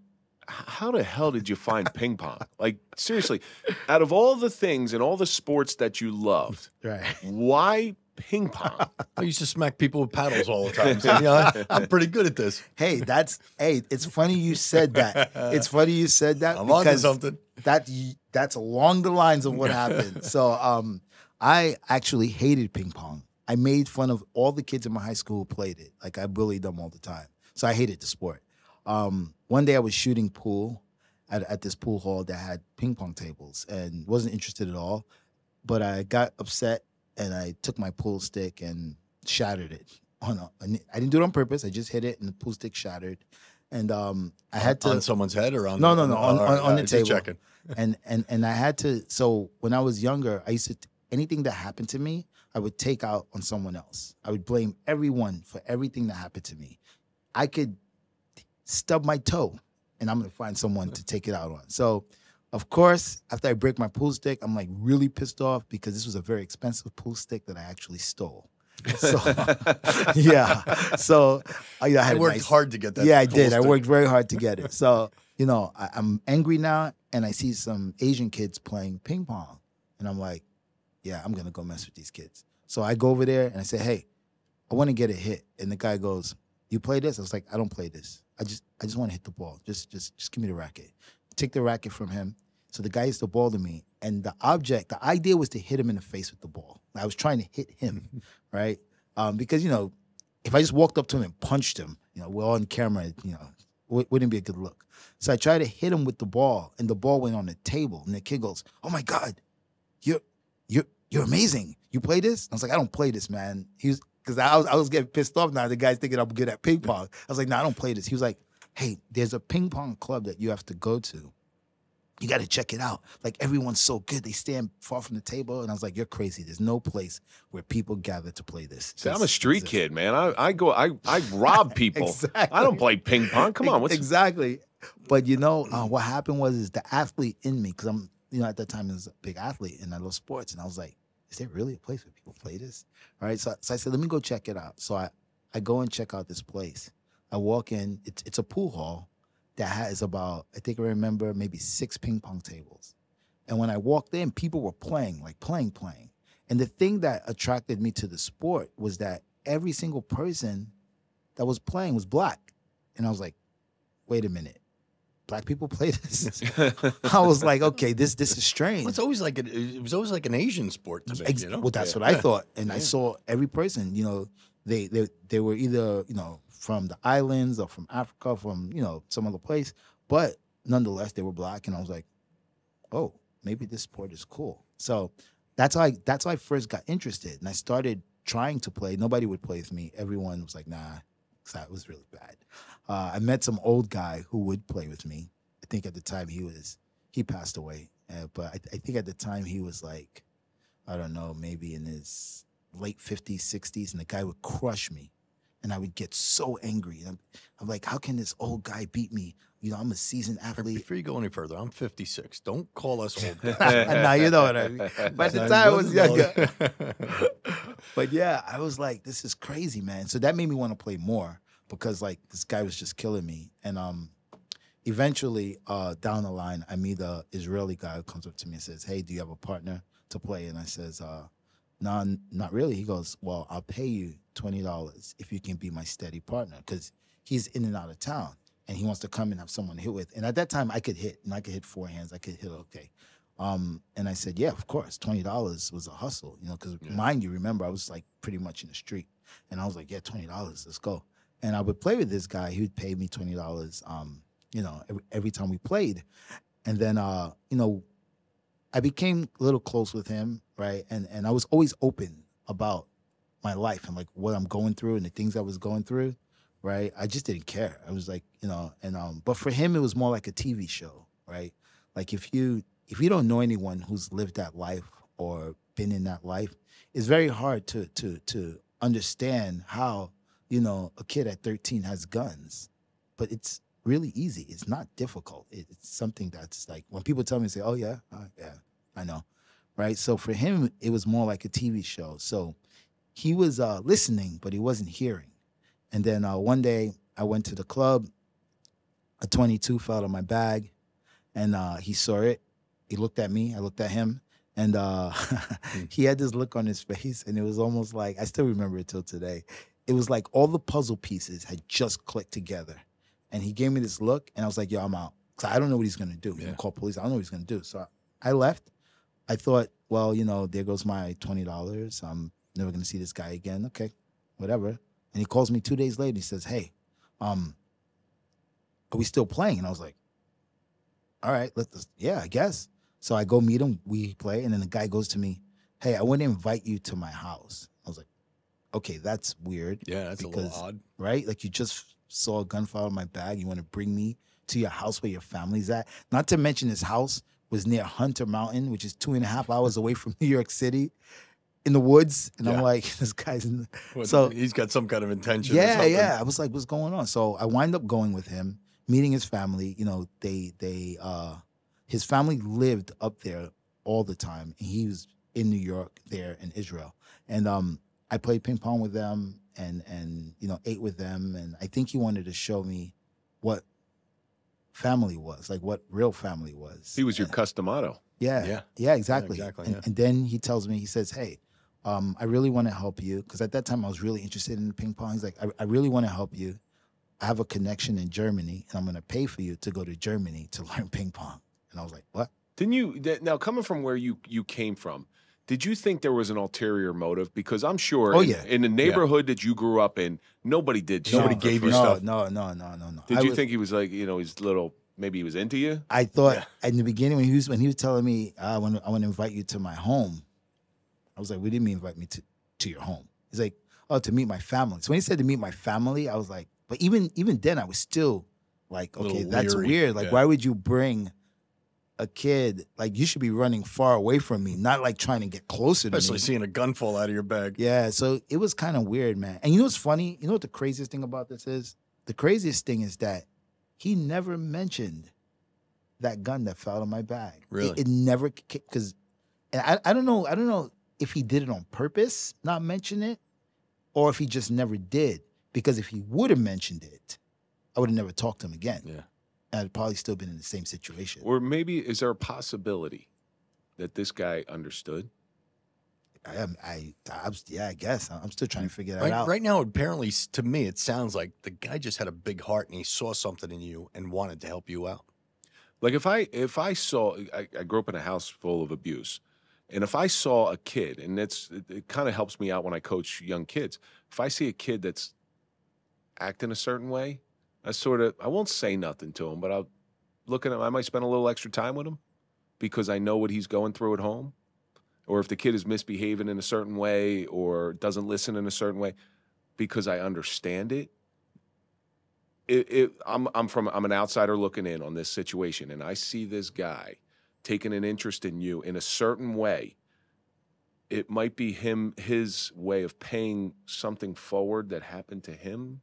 [SPEAKER 2] how the hell did you find ping pong like seriously out of all the things and all the sports that you loved
[SPEAKER 3] Right.
[SPEAKER 2] why ping pong
[SPEAKER 4] I used to smack people with paddles all the time. So, you know, I- I'm pretty good at this.
[SPEAKER 3] Hey, that's hey. It's funny you said that. It's funny you said that
[SPEAKER 4] I'm on to
[SPEAKER 3] because
[SPEAKER 4] something.
[SPEAKER 3] that that's along the lines of what happened. So, um, I actually hated ping pong. I made fun of all the kids in my high school who played it. Like I bullied them all the time. So I hated the sport. Um, one day I was shooting pool at, at this pool hall that had ping pong tables and wasn't interested at all. But I got upset and I took my pool stick and shattered it. On a, I didn't do it on purpose. I just hit it and the pool stick shattered. And um, I had to
[SPEAKER 4] on someone's head or on
[SPEAKER 3] No, no, no, on-
[SPEAKER 4] all
[SPEAKER 3] on- on the table.
[SPEAKER 4] checking.
[SPEAKER 3] and and and I had to. So when I was younger, I used to anything that happened to me, I would take out on someone else. I would blame everyone for everything that happened to me. I could stub my toe, and I'm gonna find someone to take it out on. So. Of course, after I break my pool stick, I'm like really pissed off because this was a very expensive pool stick that I actually stole. So yeah, so uh, I,
[SPEAKER 4] I worked
[SPEAKER 3] nice-
[SPEAKER 4] hard to get that.
[SPEAKER 3] yeah, I did. I worked very hard to get it. So, you know, I, I'm angry now and I see some Asian kids playing ping pong. And I'm like, yeah, I'm gonna go mess with these kids. So I go over there and I say, hey, I want to get a hit. And the guy goes, You play this? I was like, I don't play this. I just I just want to hit the ball. Just just just give me the racket. Take the racket from him. So the guy hits the ball to me. And the object, the idea was to hit him in the face with the ball. I was trying to hit him, right? Um, because, you know, if I just walked up to him and punched him, you know, we're on camera, you know, w- wouldn't be a good look. So I tried to hit him with the ball, and the ball went on the table. And the kid goes, "Oh my god, you're you're you're amazing. You play this?" I was like, "I don't play this, man." He was because I was I was getting pissed off now. The guy's thinking I'm good at ping pong. I was like, "No, I don't play this." He was like, "Hey, there's a ping pong club that you have to go to." You got to check it out. Like everyone's so good. They stand far from the table. And I was like, you're crazy. There's no place where people gather to play this.
[SPEAKER 2] See, I'm a street
[SPEAKER 3] this-
[SPEAKER 2] kid, man. I, I go, I, I rob people.
[SPEAKER 3] Exactly.
[SPEAKER 2] I don't play ping pong. Come on, what's
[SPEAKER 3] exactly? But you know, uh, what happened was is the athlete in me, because I'm, you know, at that time I was a big athlete and I love sports, and I was like, is there really a place where people play this? All right, so, so I said, let me go check it out. So I, I go and check out this place. I walk in. It's it's a pool hall that has about, I think I remember maybe six ping pong tables. And when I walked in, people were playing, like playing, playing. And the thing that attracted me to the sport was that every single person that was playing was black. And I was like, wait a minute. Black people play this. I was like, okay, this this is strange.
[SPEAKER 4] Well, it's always like a, it was always like an Asian sport to me.
[SPEAKER 3] Ex-
[SPEAKER 4] you know?
[SPEAKER 3] Well, that's
[SPEAKER 4] Yeah.
[SPEAKER 3] what I thought, and I saw every person. You know, they they they were either you know from the islands or from Africa, from you know some other place, but nonetheless they were black, and I was like, oh, maybe this sport is cool. So that's how I that's how I first got interested, and I started trying to play. Nobody would play with me. Everyone was like, nah, that was really bad. Uh, I met some old guy who would play with me. I think at the time he was he passed away, uh, but I, I think at the time he was like. I don't know, maybe in his late 50s, 60s, and the guy would crush me. And I would get so angry. I'm, I'm like, how can this old guy beat me? You know, I'm a seasoned athlete.
[SPEAKER 4] Before you go any further, I'm 56. Don't call us old.
[SPEAKER 3] now you know what I mean. But at the time I was younger. but yeah, I was like, this is crazy, man. So that made me want to play more because like this guy was just killing me. And um eventually uh down the line, I meet a Israeli guy who comes up to me and says, Hey, do you have a partner to play? And I says, uh, no, n- not really. He goes, Well, I'll pay you twenty dollars if you can be my steady partner because he's in and out of town and he wants to come and have someone to hit with. And at that time I could hit and I could hit forehands, I could hit okay. Um, and I said, yeah, of course. Twenty dollars was a hustle, you know, because mind you, remember I was like pretty much in the street, and I was like, yeah, twenty dollars, let's go. And I would play with this guy. He would pay me twenty dollars, um, you know, every, every time we played. And then, uh, you know, I became a little close with him, right? And and I was always open about my life and like what I'm going through and the things I was going through, right? I just didn't care. I was like, you know, and um, but for him it was more like a TV show, right? Like if you if you don't know anyone who's lived that life or been in that life, it's very hard to to to understand how you know a kid at 13 has guns, but it's really easy. It's not difficult. It's something that's like when people tell me, say, "Oh yeah, uh, yeah, I know," right? So for him, it was more like a TV show. So he was uh, listening, but he wasn't hearing. And then uh, one day, I went to the club. A 22 fell out of my bag, and uh, he saw it. He looked at me. I looked at him, and uh, he had this look on his face, and it was almost like I still remember it till today. It was like all the puzzle pieces had just clicked together, and he gave me this look, and I was like, "Yo, I'm out." Cause I don't know what he's gonna do. He's
[SPEAKER 4] Yeah.
[SPEAKER 3] gonna call police. I don't know what he's gonna do. So I left. I thought, well, you know, there goes my twenty dollars. I'm never gonna see this guy again. Okay, whatever. And he calls me two days later. He says, "Hey, um, are we still playing?" And I was like, "All right, let's. Yeah, I guess." So I go meet him. We play, and then the guy goes to me, "Hey, I want to invite you to my house." I was like, "Okay, that's weird."
[SPEAKER 4] yeah, that's a little
[SPEAKER 3] Because-
[SPEAKER 4] odd.
[SPEAKER 3] right? Like you just saw a gun fire in my bag. You want to bring me to your house where your family's at. Not to mention his house was near Hunter Mountain, which is two and a half hours away from New York City, in the woods. And I'm like, this guy's in. The... So-
[SPEAKER 4] he's got some kind of intention.
[SPEAKER 3] Yeah,
[SPEAKER 4] something.
[SPEAKER 3] yeah. I was like, what's going on? So I wind up going with him, meeting his family. You know, they they uh his family lived up there all the time, and he was in New York, there in Israel. And um I played ping pong with them and and you know ate with them, and I think he wanted to show me what family was, like what real family was.
[SPEAKER 2] He was your Cus D'Amato.
[SPEAKER 3] Yeah.
[SPEAKER 4] Yeah.
[SPEAKER 3] Yeah, exactly.
[SPEAKER 4] exactly,
[SPEAKER 3] And,
[SPEAKER 4] yeah.
[SPEAKER 3] and then he tells me, he says, Hey, um, I really want to help you. Because at that time I was really interested in ping pong. He's like, I, I really want to help you. I have a connection in Germany and I'm going to pay for you to go to Germany to learn ping pong. And I was like, What?
[SPEAKER 2] Didn't you now coming from where you you came from? Did you think there was an ulterior motive? Because I'm sure
[SPEAKER 3] Oh,
[SPEAKER 2] in,
[SPEAKER 3] yeah.
[SPEAKER 2] in the neighborhood that you grew up in, nobody did.
[SPEAKER 4] Nobody gave you
[SPEAKER 3] no,
[SPEAKER 4] stuff.
[SPEAKER 3] No, no, no, no, no.
[SPEAKER 2] Did
[SPEAKER 3] I
[SPEAKER 2] you
[SPEAKER 3] was-
[SPEAKER 2] think he was like you know he's little? Maybe he was into you.
[SPEAKER 3] I thought
[SPEAKER 4] Yeah.
[SPEAKER 3] in the beginning when he was when he was telling me I want to I want to invite you to my home, I was like, "What do you mean invite me to to your home?" He's like, "Oh, to meet my family." So when he said to meet my family, I was like, but even even then, I was still like, okay, that's weird. Like,
[SPEAKER 4] yeah.
[SPEAKER 3] why would you bring a kid? Like, you should be running far away from me, not like trying to get closer to
[SPEAKER 4] Especially
[SPEAKER 3] me.
[SPEAKER 4] seeing a gun fall out of your bag.
[SPEAKER 3] Yeah, so it was kind of weird, man. And you know what's funny? You know what the craziest thing about this is? The craziest thing is that he never mentioned that gun that fell out of my bag. It-
[SPEAKER 4] Really?
[SPEAKER 3] It, never because and I, I don't know, I don't know if he did it on purpose, not mention it, or if he just never did. Because if he would have mentioned it, I would have never talked to him again.
[SPEAKER 4] Yeah.
[SPEAKER 3] I'd probably still been in the same situation.
[SPEAKER 2] Or maybe is there a possibility that this guy understood?
[SPEAKER 3] I am I, I was, yeah, I guess. I'm still trying to figure that
[SPEAKER 4] Right,
[SPEAKER 3] out.
[SPEAKER 4] right now, apparently, to me, it sounds like the guy just had a big heart and he saw something in you and wanted to help you out.
[SPEAKER 2] Like if I if I saw I, I grew up in a house full of abuse, and if I saw a kid, and it's it, it kind of helps me out when I coach young kids. If I see a kid that's acting a certain way, I sort of I won't say nothing to him, but I'll look at him. I might spend a little extra time with him because I know what he's going through at home, or if the kid is misbehaving in a certain way or doesn't listen in a certain way, because I understand it it, it I'm I'm from I'm an outsider looking in on this situation, and I see this guy taking an interest in you in a certain way. It might be him his way of paying something forward that happened to him.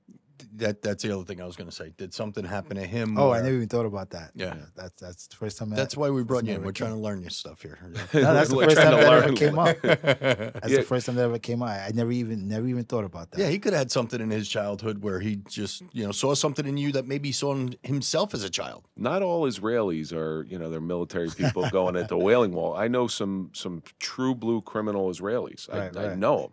[SPEAKER 4] That That's the other thing I was going to say. Did something happen to him?
[SPEAKER 3] Oh, I never even thought about that.
[SPEAKER 4] Yeah.
[SPEAKER 3] that's that's the first time. I,
[SPEAKER 4] That's why we brought you in. We're trying to learn your stuff here.
[SPEAKER 3] No, that's the first time
[SPEAKER 2] to
[SPEAKER 3] that ever came up. That's
[SPEAKER 2] Yeah.
[SPEAKER 3] the first time that ever came out. I never even never even thought about that.
[SPEAKER 4] Yeah, he could have had something in his childhood where he just, you know, saw something in you that maybe he saw in himself as a child.
[SPEAKER 2] Not all Israelis are, you know, they're military people going at the Wailing Wall. I know some some true blue criminal Israelis. I,
[SPEAKER 3] Right,
[SPEAKER 2] I know them,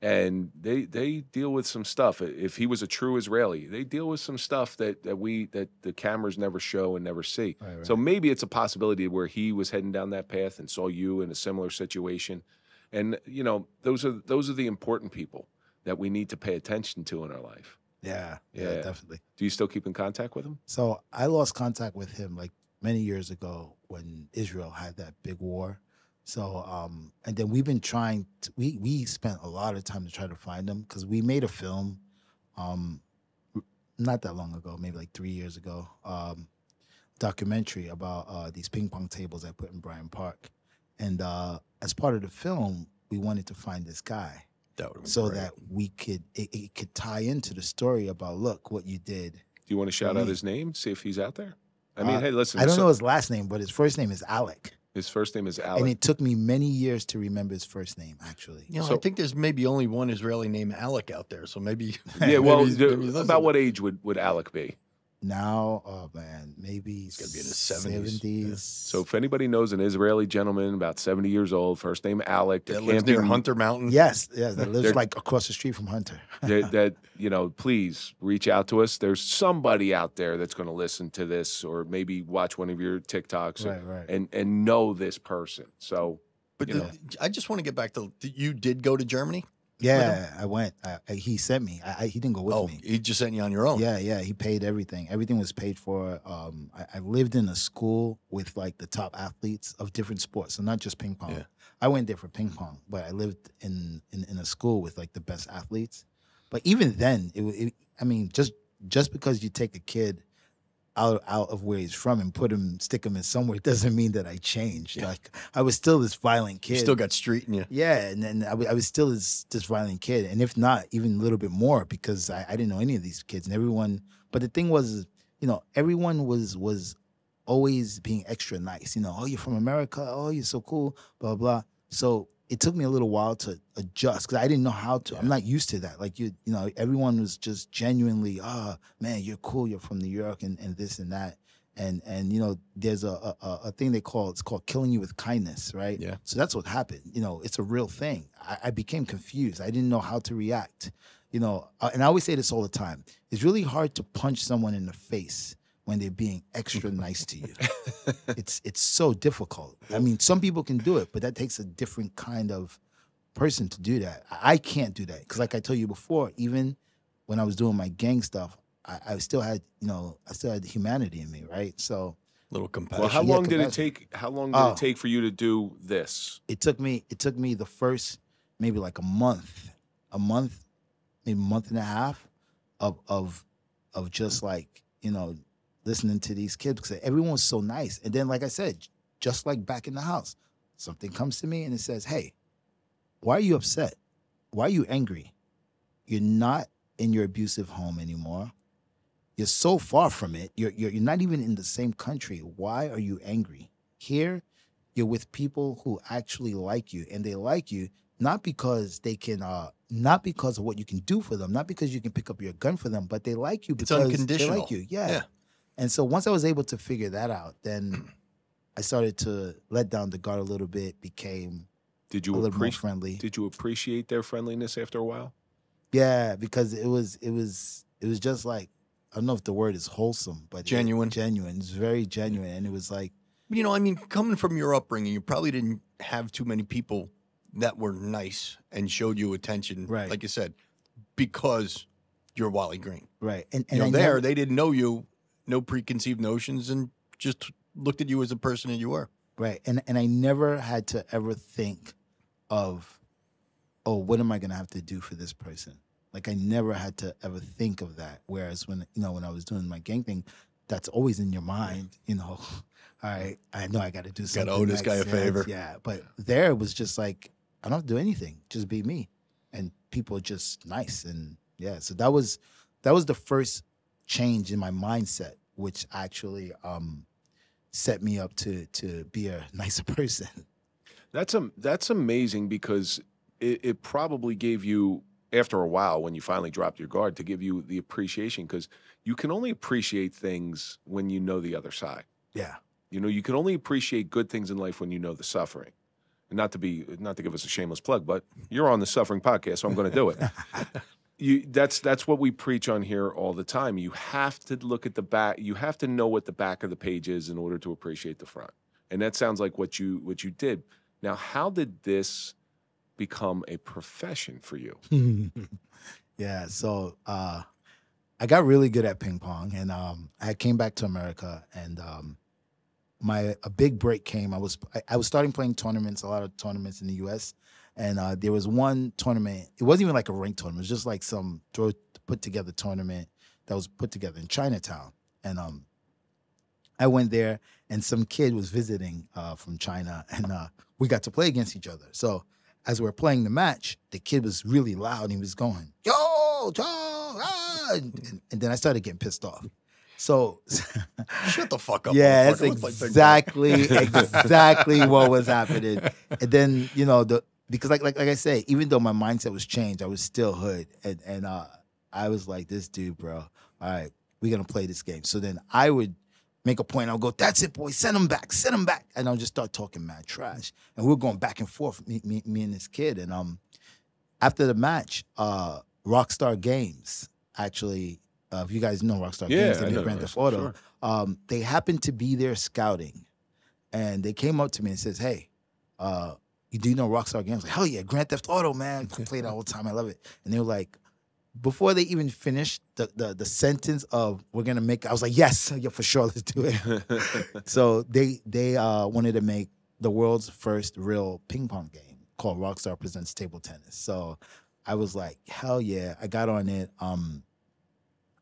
[SPEAKER 2] and they they deal with some stuff. If he was a true Israeli, they deal with some stuff that that we that the cameras never show and never see.
[SPEAKER 3] Right,
[SPEAKER 2] So maybe it's a possibility where he was heading down that path and saw you in a similar situation, and you know those are those are the important people that we need to pay attention to in our life.
[SPEAKER 3] yeah, yeah,
[SPEAKER 2] Yeah.
[SPEAKER 3] definitely.
[SPEAKER 2] Do you still keep in contact with him?
[SPEAKER 3] So I lost contact with him like many years ago when Israel had that big war. So um, and then we've been trying. To, we we spent a lot of time to try to find him because we made a film, um, not that long ago, maybe like three years ago, um, documentary about uh, these ping pong tables I put in Bryant Park, and uh, as part of the film, we wanted to find this guy
[SPEAKER 4] That would
[SPEAKER 3] so
[SPEAKER 4] great.
[SPEAKER 3] that we could it, it could tie into the story about look what you did.
[SPEAKER 2] Do you want to shout out his name? See if he's out there. I mean,
[SPEAKER 3] Uh,
[SPEAKER 2] hey, listen.
[SPEAKER 3] I don't
[SPEAKER 2] so-
[SPEAKER 3] know his last name, but his first name is Alec.
[SPEAKER 2] His first name is Alec.
[SPEAKER 3] And it took me many years to remember his first name, actually.
[SPEAKER 4] You know,
[SPEAKER 2] So-
[SPEAKER 4] I think there's maybe only one Israeli named Alec out there. So maybe.
[SPEAKER 2] yeah, well,
[SPEAKER 4] maybe he's- maybe
[SPEAKER 2] about what age would, would Alec be?
[SPEAKER 3] Now, oh man, maybe he's
[SPEAKER 4] gotta be in his 70s.
[SPEAKER 3] 70s.
[SPEAKER 2] So if anybody knows an Israeli gentleman about 70 years old, first name Alec, that
[SPEAKER 4] That lives near Hunter Mountain.
[SPEAKER 3] yes, yes, that lives like across the street from Hunter.
[SPEAKER 2] that, that, you know, please reach out to us. There's somebody out there that's going to listen to this or maybe watch one of your TikToks
[SPEAKER 3] Right, right.
[SPEAKER 2] and and know this person. So
[SPEAKER 4] But the- I just want to get back to you did go to Germany?
[SPEAKER 3] Yeah, I went. I, I, he sent me. I, I, he didn't go with
[SPEAKER 4] oh,
[SPEAKER 3] me.
[SPEAKER 4] he just sent you on your own.
[SPEAKER 3] Yeah, yeah. He paid everything. Everything was paid for. Um, I, I lived in a school with like the top athletes of different sports, so not just ping pong.
[SPEAKER 4] Yeah.
[SPEAKER 3] I went there for ping pong, but I lived in in, in a school with like the best athletes. But even then, it, it I mean, just just because you take a kid out out of where he's from and put him, stick him in somewhere, doesn't mean that I changed. Like I was still this violent kid.
[SPEAKER 4] You still got street in you.
[SPEAKER 3] Yeah, and then I, I was still this this violent kid, and if not, even a little bit more because I, I didn't know any of these kids, and everyone. But the thing was, you know, everyone was was always being extra nice. You know, oh, you're from America. Oh, you're so cool. Blah blah. So it took me a little while to adjust because I didn't know how to. I'm not used to that. Like you, you know, everyone was just genuinely, ah, man, you're cool. You're from New York, and, and this and that, and and you know, there's a, a a thing they call it's called killing you with kindness, right?
[SPEAKER 4] Yeah.
[SPEAKER 3] So that's what happened. You know, it's a real thing. I, I became confused. I didn't know how to react. You know, uh, and I always say this all the time. It's really hard to punch someone in the face when they're being extra nice to you. it's it's so difficult. I mean, some people can do it, but that takes a different kind of person to do that. I I can't do that because, like I told you before, even when I was doing my gang stuff, I, I still had you know I still had humanity in me, right? So
[SPEAKER 4] little compassion.
[SPEAKER 2] Well, how
[SPEAKER 3] Yeah,
[SPEAKER 2] long did it take? How long did
[SPEAKER 3] Oh.
[SPEAKER 2] it ah. take for you to do this?
[SPEAKER 3] it took me it took me the first maybe like a month, a month, maybe a month and a half of of of just like you know listening to these kids because everyone was so nice. And then, like I said, just like back in the house, something comes to me and it says, "Hey, why are you upset? Why are you angry? You're not in your abusive home anymore. You're so far from it. You're you're, you're not even in the same country. Why are you angry? Here, you're with people who actually like you, and they like you not because they can, uh, not because of what you can do for them, not because you can pick up your gun for them, but they like you because they like you. Yeah.
[SPEAKER 4] Yeah.
[SPEAKER 3] And so once I was able to figure that out, then I started to let down the guard a little bit, became
[SPEAKER 2] Did
[SPEAKER 3] a
[SPEAKER 2] you
[SPEAKER 3] little more
[SPEAKER 2] appreciate?
[SPEAKER 3] friendly.
[SPEAKER 2] Did you appreciate their friendliness after a while?
[SPEAKER 3] Yeah, because it was it was it was just like I don't know if the word is wholesome, but it-
[SPEAKER 4] Genuine.
[SPEAKER 3] genuine. It's very genuine, and it was like
[SPEAKER 4] You know, I mean, coming from your upbringing, you probably didn't have too many people that were nice and showed you attention,
[SPEAKER 3] Right.
[SPEAKER 4] like you said, because you're Wally Green.
[SPEAKER 3] right. And
[SPEAKER 4] You
[SPEAKER 3] and
[SPEAKER 4] know, there
[SPEAKER 3] never-
[SPEAKER 4] they didn't know you, no preconceived notions, and just looked at you as a person that you were.
[SPEAKER 3] Right. And and I never had to ever think of, oh, what am I gonna have to do for this person? Like I never had to ever think of that. Whereas when you know, when I was doing my gang thing, that's always in your mind, you know. All right, I know I gotta do something.
[SPEAKER 4] Gotta owe this guy a favor.
[SPEAKER 3] Yeah. But there it was just like, I don't have to do anything. Just be me. And people are just nice. And yeah, so that was that was the first change in my mindset, which actually um set me up to to be a nicer person.
[SPEAKER 2] That's a that's amazing because it, it probably gave you after a while when you finally dropped your guard to give you the appreciation because you can only appreciate things when you know the other side.
[SPEAKER 3] Yeah.
[SPEAKER 2] You know, you can only appreciate good things in life when you know the suffering. And not to be not to give us a shameless plug, but you're on the suffering podcast, so I'm going to do it. you that's that's what we preach on here all the time. You have to look at the back. You have to know what the back of the page is in order to appreciate the front. And that sounds like what you what you did. Now, how did this become a profession for you?
[SPEAKER 3] yeah. So uh I got really good at ping pong and um I came back to America and um my a big break came. I was I, I was starting playing tournaments, a lot of tournaments in the US. And uh, there was one tournament. It wasn't even like a ranked tournament. It was just like some throw put together tournament that was put together in Chinatown. And um, I went there, and some kid was visiting uh, from China, and uh, we got to play against each other. So as we were playing the match, the kid was really loud, and he was going, "Yo, Joe!" Ah! And, and, and then I started getting pissed off. So
[SPEAKER 4] Shut the fuck up.
[SPEAKER 3] yeah, that's
[SPEAKER 4] motherfucker. Look like Big
[SPEAKER 3] exactly exactly what was happening. And then you know the because like like like I say, even though my mindset was changed, I was still hood, and and uh, I was like, this dude, bro. All right, we're gonna play this game. So then I would make a point. I'll go, that's it, boy. Send him back. Send him back. And I'll just start talking mad trash. And we are going back and forth, me, me, me and this kid. And um, after the match, uh, Rockstar Games actually. Uh, if you guys know Rockstar
[SPEAKER 2] Yeah,
[SPEAKER 3] Games, they make Grand Theft Auto.
[SPEAKER 2] sure.
[SPEAKER 3] Um, they happened to be there scouting, and they came up to me and says, "Hey, uh, you do know Rockstar Games?" Like, hell yeah, Grand Theft Auto, man. I play that all the time. I love it. And they were like, before they even finished the the, the sentence of "We're gonna make," I was like, "Yes, yeah, for sure, let's do it." so they they uh, wanted to make the world's first real ping pong game called Rockstar Presents Table Tennis. So I was like, "Hell yeah!" I got on it. Um,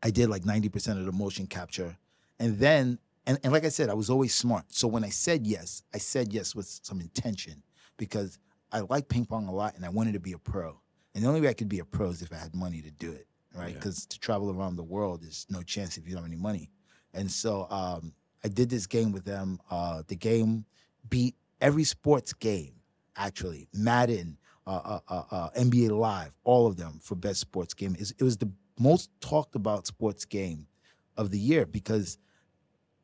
[SPEAKER 3] I did like ninety percent of the motion capture, and then and, and like I said, I was always smart. So when I said yes, I said yes with some intention because I like ping pong a lot and I wanted to be a pro. And the only way I could be a pro is if I had money to do it, right?
[SPEAKER 2] Yeah.
[SPEAKER 3] Because to travel around the world is no chance if you don't have any money. And so um, I did this game with them. Uh, the game beat every sports game actually Madden, uh, uh, uh, uh, NBA Live, all of them for best sports game. It was the most talked about sports game of the year because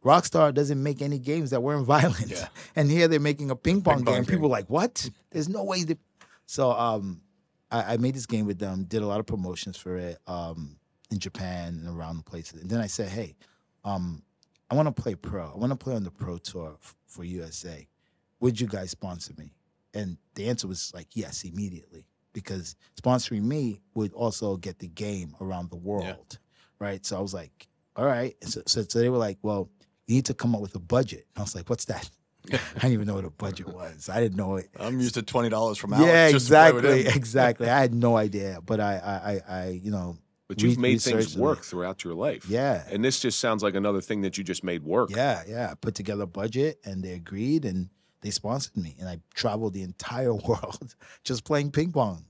[SPEAKER 3] Rockstar doesn't make any games that weren't violent,
[SPEAKER 4] Yeah.
[SPEAKER 3] and here they're making a ping pong,
[SPEAKER 4] Ping
[SPEAKER 3] game. People like, what? There's no way. That... So um, I, I made this game with them. Did a lot of promotions for it um, in Japan and around the places. And then I said, hey, um, I want to play pro. I want to play on the pro tour for USA. Would you guys sponsor me? And the answer was like, yes, immediately. Because sponsoring me would also get the game around the world. Right. So I was like, all right. So, so, so they were like, well, you need to come up with a budget. I was like, what's that? I didn't even know what a budget was. I didn't know it.
[SPEAKER 4] I'm used to twenty dollars from Alex.
[SPEAKER 3] yeah,
[SPEAKER 4] just to play with
[SPEAKER 3] exactly. Exactly. I had no idea. But I, I, I, I you know,
[SPEAKER 2] But you've
[SPEAKER 3] re-
[SPEAKER 2] made things
[SPEAKER 3] researched and-
[SPEAKER 2] work throughout your life.
[SPEAKER 3] Yeah.
[SPEAKER 2] And this just sounds like another thing that you just made work.
[SPEAKER 3] Yeah, yeah. I put together a budget and they agreed and they sponsored me. And I traveled the entire world just playing ping pong.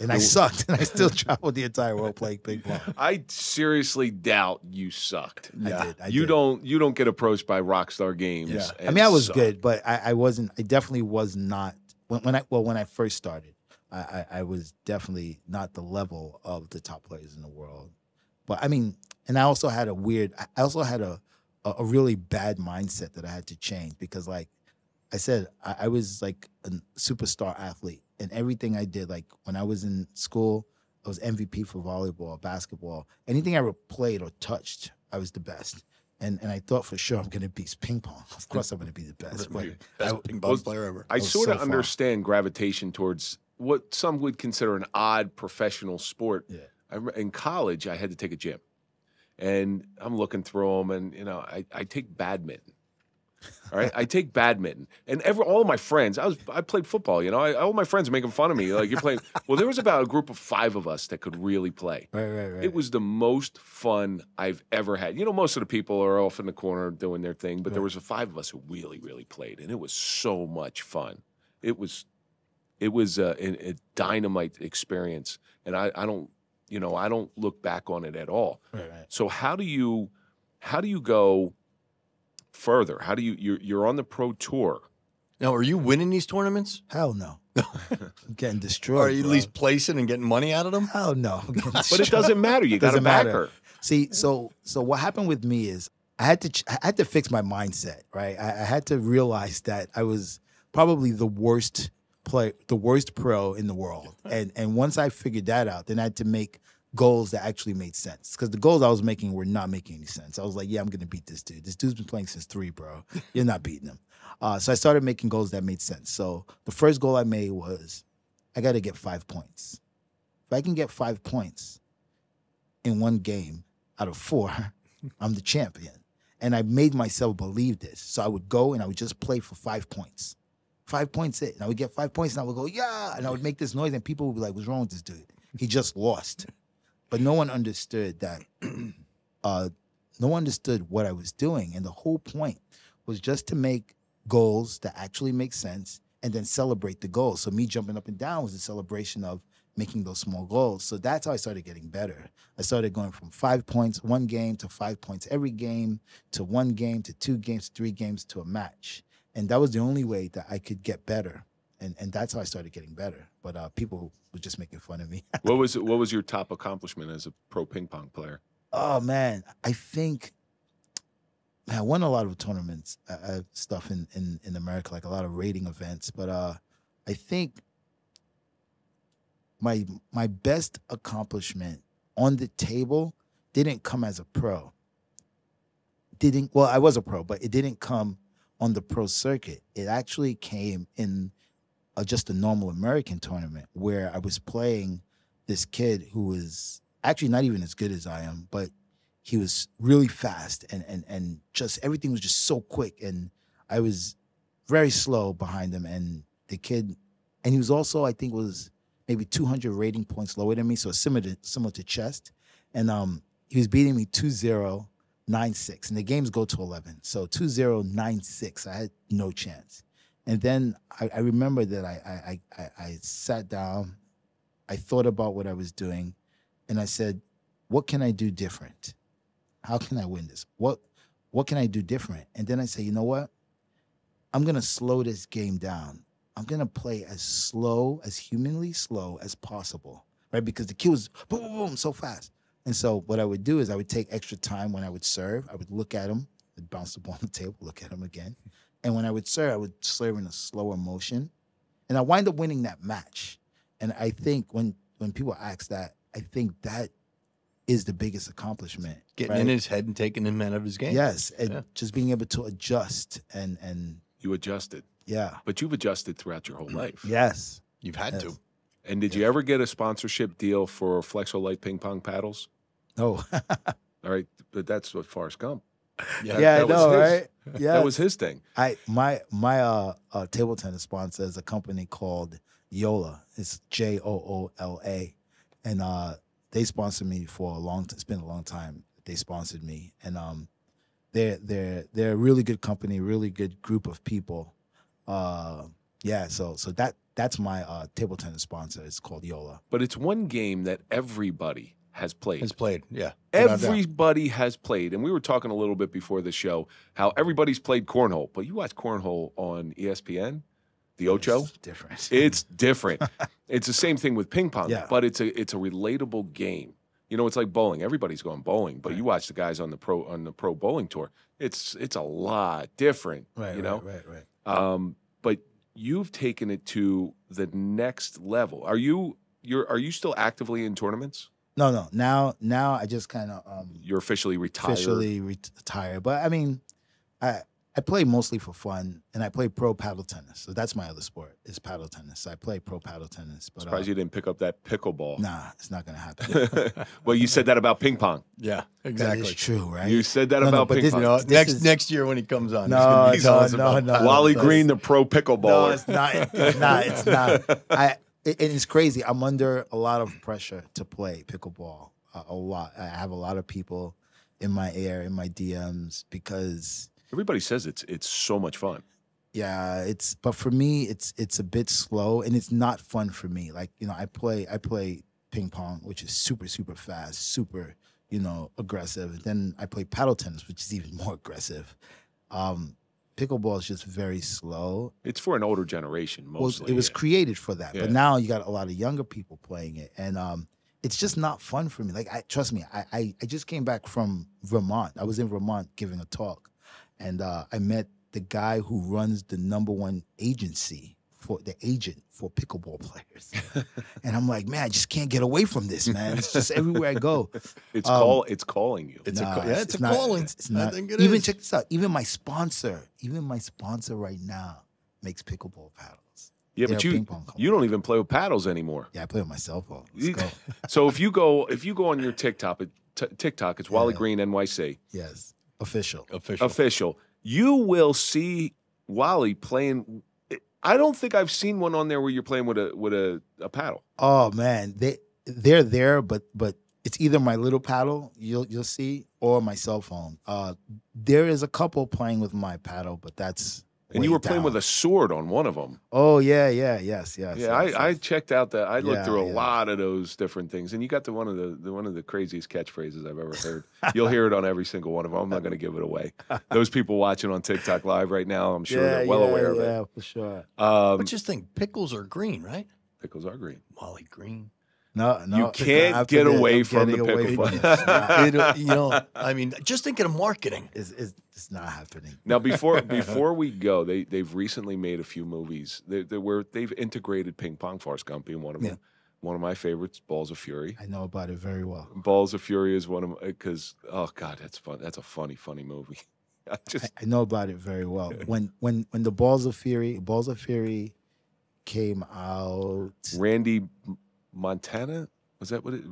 [SPEAKER 3] And I sucked. And I still traveled the entire world playing ping pong.
[SPEAKER 2] I seriously doubt you sucked.
[SPEAKER 3] I did. I
[SPEAKER 2] you
[SPEAKER 3] did.
[SPEAKER 2] don't you don't get approached by Rockstar Games.
[SPEAKER 3] Yeah. I mean, I was
[SPEAKER 2] suck.
[SPEAKER 3] good, but I, I wasn't. I definitely was not when, when I well when I first started. I, I, I was definitely not the level of the top players in the world. But I mean, and I also had a weird. I also had a a, a really bad mindset that I had to change because, like I said, I, I was like a superstar athlete, and everything I did, like when I was in school, I was MVP for volleyball, basketball, anything I ever played or touched, I was the best. And and I thought for sure I'm gonna beat ping pong. Of course I'm gonna be the best. But
[SPEAKER 4] Best
[SPEAKER 3] I-
[SPEAKER 4] ping pong
[SPEAKER 2] well,
[SPEAKER 4] player ever.
[SPEAKER 2] I
[SPEAKER 3] was
[SPEAKER 2] sort of
[SPEAKER 3] so
[SPEAKER 2] understand gravitation towards what some would consider an odd professional sport.
[SPEAKER 3] Yeah.
[SPEAKER 2] I, rem- in college, I had to take a gym, and I'm looking through them, and you know, I, I take badminton. All right, I take badminton, and every all my friends. I was I played football. You know, I, all my friends are making fun of me. Like you're playing. well, there was about a group of five of us that could really play.
[SPEAKER 3] right, right, right.
[SPEAKER 2] It was the most fun I've ever had. You know, most of the people are off in the corner doing their thing, but there was a five of us who really, really played, and it was so much fun. It was, it was a, a, a dynamite experience, and I, I don't, you know, I don't look back on it at all.
[SPEAKER 3] right, right.
[SPEAKER 2] So how do you, how do you go further? How do you you're you're on the pro tour?
[SPEAKER 4] Now, are you winning these tournaments?
[SPEAKER 3] Hell no. I'm getting destroyed.
[SPEAKER 4] are you at least placing and getting money out of them?
[SPEAKER 3] Hell no.
[SPEAKER 2] But it doesn't matter. You got a
[SPEAKER 3] Doesn't matter.
[SPEAKER 2] backer.
[SPEAKER 3] See, so so what happened with me is I had to ch- I had to fix my mindset, right? I, I had to realize that I was probably the worst play, the worst pro in the world, and and once I figured that out, then I had to make goals that actually made sense because the goals I was making were not making any sense. I was like, yeah, I'm gonna beat this dude. This dude's been playing since three, bro. You're not beating him. Uh, so I started making goals that made sense. So the first goal I made was I got to get five points. If I can get five points in one game out of four, I'm the champion. And I made myself believe this. So I would go and I would just play for five points. Five points it. And I would get five points and I would go, yeah. And I would make this noise and people would be like, what's wrong with this dude? He just lost. But no one understood that uh, no one understood what I was doing. And the whole point was just to make goals that actually make sense and then celebrate the goals. So me jumping up and down was a celebration of making those small goals. So that's how I started getting better. I started going from five points one game to five points every game to one game to two games, three games to a match. And that was the only way that I could get better. And and that's how I started getting better. But uh, people were just making fun of me.
[SPEAKER 2] What was what was your top accomplishment as a pro ping pong player?
[SPEAKER 3] Oh man, I think man, I won a lot of tournaments, uh, uh, stuff in, in in America, like a lot of rating events. But uh, I think my my best accomplishment on the table didn't come as a pro. Didn't well, I was a pro, but it didn't come on the pro circuit. It actually came in a, just a normal American tournament where I was playing this kid who was actually not even as good as I am, but he was really fast and and and just everything was just so quick. And I was very slow behind him and the kid and he was also I think was maybe 200 rating points lower than me so similar to, similar to chest. And um he was beating me 2096 and the games go to 11 so 2096 I had no chance and then I, I remember that I, I I I sat down I thought about what I was doing and I said, what can I do different? How can I win this? What what can I do different? And then I say, you know what? I'm gonna slow this game down. I'm gonna play as slow, as humanly slow as possible, right? Because the cue was boom, boom, boom, so fast. And so what I would do is I would take extra time when I would serve. I would look at him, I'd bounce the ball on the table, look at him again. And when I would serve, I would serve in a slower motion. And I wind up winning that match. And I think when when people ask that, I think that is the biggest accomplishment.
[SPEAKER 4] Getting
[SPEAKER 3] right?
[SPEAKER 4] in his head and taking him out of his game.
[SPEAKER 3] Yes. And
[SPEAKER 4] Yeah.
[SPEAKER 3] just being able to adjust and and
[SPEAKER 2] You adjusted,
[SPEAKER 3] yeah.
[SPEAKER 2] but you've adjusted throughout your whole life.
[SPEAKER 3] Yes.
[SPEAKER 4] You've had
[SPEAKER 3] Yes.
[SPEAKER 4] to.
[SPEAKER 2] And did you ever get a sponsorship deal for Flexo Light ping pong paddles?
[SPEAKER 3] No.
[SPEAKER 2] All right, but that's what Forrest Gump.
[SPEAKER 3] Yeah, I
[SPEAKER 2] that was
[SPEAKER 3] know,
[SPEAKER 2] his-
[SPEAKER 3] right? Yeah.
[SPEAKER 2] That was his thing.
[SPEAKER 3] I my my uh, uh table tennis sponsor is a company called JOOLA. It's J O O L A, and uh they sponsored me for a long. T- it's been a long time. They sponsored me, and um, they're they're they're a really good company, really good group of people. Uh, yeah. So so that that's my uh table tennis sponsor. It's called JOOLA.
[SPEAKER 2] But it's one game that everybody has played.
[SPEAKER 4] Has played. Yeah.
[SPEAKER 2] Everybody has played, and we were talking a little bit before the show how everybody's played cornhole. But you watch cornhole on ESPN, the Ocho.
[SPEAKER 3] It's different.
[SPEAKER 2] It's different. it's the same thing with ping pong,
[SPEAKER 3] Yeah.
[SPEAKER 2] but it's a it's a relatable game. You know, it's like bowling. Everybody's going bowling, but you watch the guys on the pro on the pro bowling tour. It's it's a lot different.
[SPEAKER 3] right.
[SPEAKER 2] you know,
[SPEAKER 3] Right. Right. Right.
[SPEAKER 2] um, but you've taken it to the next level. Are you you're are you still actively in tournaments?
[SPEAKER 3] No. No. Now. Now I just kind of um
[SPEAKER 2] You're officially retired.
[SPEAKER 3] officially retired. But I mean, I I play mostly for fun, and I play pro paddle tennis. So that's my other sport is paddle tennis. So I play pro paddle tennis. But uh,
[SPEAKER 2] Surprised you didn't pick up that pickleball.
[SPEAKER 3] nah, it's not gonna happen.
[SPEAKER 2] well, you said that about ping pong.
[SPEAKER 4] Yeah.
[SPEAKER 3] That
[SPEAKER 4] Exactly.
[SPEAKER 3] is true, right?
[SPEAKER 2] You said that
[SPEAKER 3] No, no,
[SPEAKER 2] about
[SPEAKER 3] but
[SPEAKER 2] ping
[SPEAKER 3] this-
[SPEAKER 2] pong.
[SPEAKER 4] You know,
[SPEAKER 3] This
[SPEAKER 4] next
[SPEAKER 3] is-
[SPEAKER 4] next year when he comes on,
[SPEAKER 3] No,
[SPEAKER 4] he's gonna be
[SPEAKER 3] no,
[SPEAKER 4] telling us
[SPEAKER 3] no,
[SPEAKER 4] about
[SPEAKER 3] no.
[SPEAKER 4] paddle
[SPEAKER 2] Wally
[SPEAKER 3] that's-
[SPEAKER 2] Green, the pro
[SPEAKER 3] no,
[SPEAKER 2] pickleballer.
[SPEAKER 3] it's not. It's not. It's not. I. It, and it's crazy. I'm under a lot of pressure to play pickleball. A, a lot. I have a lot of people in my air, in my DMs, because
[SPEAKER 2] Everybody says it's it's so much fun.
[SPEAKER 3] yeah it's but for me it's it's a bit slow and it's not fun for me like you know i play i play ping pong which is super super fast super you know aggressive then i play paddle tennis which is even more aggressive um pickleball is just very slow
[SPEAKER 2] It's for an older generation
[SPEAKER 3] well,
[SPEAKER 2] mostly.
[SPEAKER 3] it was
[SPEAKER 2] yeah.
[SPEAKER 3] created for that
[SPEAKER 2] Yeah.
[SPEAKER 3] but now you got a lot of younger people playing it and um it's just not fun for me like i trust me i i, I just came back from vermont i was in vermont giving a talk and uh i met the guy who runs the number one agency for the agent for pickleball players and i'm like man i just can't get away from this man it's just everywhere i go
[SPEAKER 2] It's
[SPEAKER 3] um,
[SPEAKER 2] call it's calling you.
[SPEAKER 4] It's a
[SPEAKER 3] Nah,
[SPEAKER 4] ca- yeah, it's a
[SPEAKER 3] not-
[SPEAKER 4] calling.
[SPEAKER 3] It's, it's
[SPEAKER 4] I
[SPEAKER 3] not.
[SPEAKER 4] think it
[SPEAKER 3] even
[SPEAKER 4] is.
[SPEAKER 3] check this out. Even my sponsor, even my sponsor right now makes pickleball paddles.
[SPEAKER 2] yeah,
[SPEAKER 3] they're
[SPEAKER 2] but you
[SPEAKER 3] ping pong company.
[SPEAKER 2] you don't even play with paddles anymore.
[SPEAKER 3] Yeah, I play with my cell phone. Let's
[SPEAKER 2] You-
[SPEAKER 3] go.
[SPEAKER 2] so if you go if you go on your TikTok, it- t- TikTok, it's Wally Green NYC
[SPEAKER 3] Yes, official.
[SPEAKER 4] Official.
[SPEAKER 2] official. You will see Wally playing. I don't think I've seen one on there where you're playing with a with a, a paddle.
[SPEAKER 3] Oh man, they they're there, but but it's either my little paddle you'll you'll see or my cell phone. Uh, there is a couple playing with my paddle, but that's
[SPEAKER 2] And you
[SPEAKER 3] way
[SPEAKER 2] were playing with a sword on one of them.
[SPEAKER 3] Oh yeah, yeah, yes, yes.
[SPEAKER 2] Yeah,
[SPEAKER 3] yes,
[SPEAKER 2] I, I checked out that. I looked
[SPEAKER 3] Yeah,
[SPEAKER 2] through a
[SPEAKER 3] yeah.
[SPEAKER 2] lot of those different things, and you got the one of the, the one of the craziest catchphrases I've ever heard. You'll hear it on every single one of them. I'm not going to give it away. Those people watching on TikTok live right now, I'm sure
[SPEAKER 3] yeah,
[SPEAKER 2] they're well
[SPEAKER 3] yeah,
[SPEAKER 2] aware of it.
[SPEAKER 3] yeah,
[SPEAKER 2] it.
[SPEAKER 3] for sure.
[SPEAKER 2] Um,
[SPEAKER 4] But just think, pickles are green, right?
[SPEAKER 2] pickles are green.
[SPEAKER 4] Wally Green.
[SPEAKER 3] No, no,
[SPEAKER 2] You can't
[SPEAKER 3] after
[SPEAKER 2] get away from the
[SPEAKER 3] getting away
[SPEAKER 2] pickle
[SPEAKER 3] from
[SPEAKER 2] ball.
[SPEAKER 3] this. Nah,
[SPEAKER 4] It- you know, I mean, just think of the marketing.
[SPEAKER 3] it's, it's, not happening.
[SPEAKER 2] Now, before before we go, they they've recently made a few movies they, they, where they've integrated ping pong. Forrest Gump in one of them. One of my favorites, Balls of Fury.
[SPEAKER 3] I know about it very well.
[SPEAKER 2] Balls of Fury is one of because uh, oh god, that's fun. That's a funny, funny movie. I just
[SPEAKER 3] I, I know about it very well. When when when the Balls of Fury, Balls of Fury came out.
[SPEAKER 2] Randy Montana was that what it?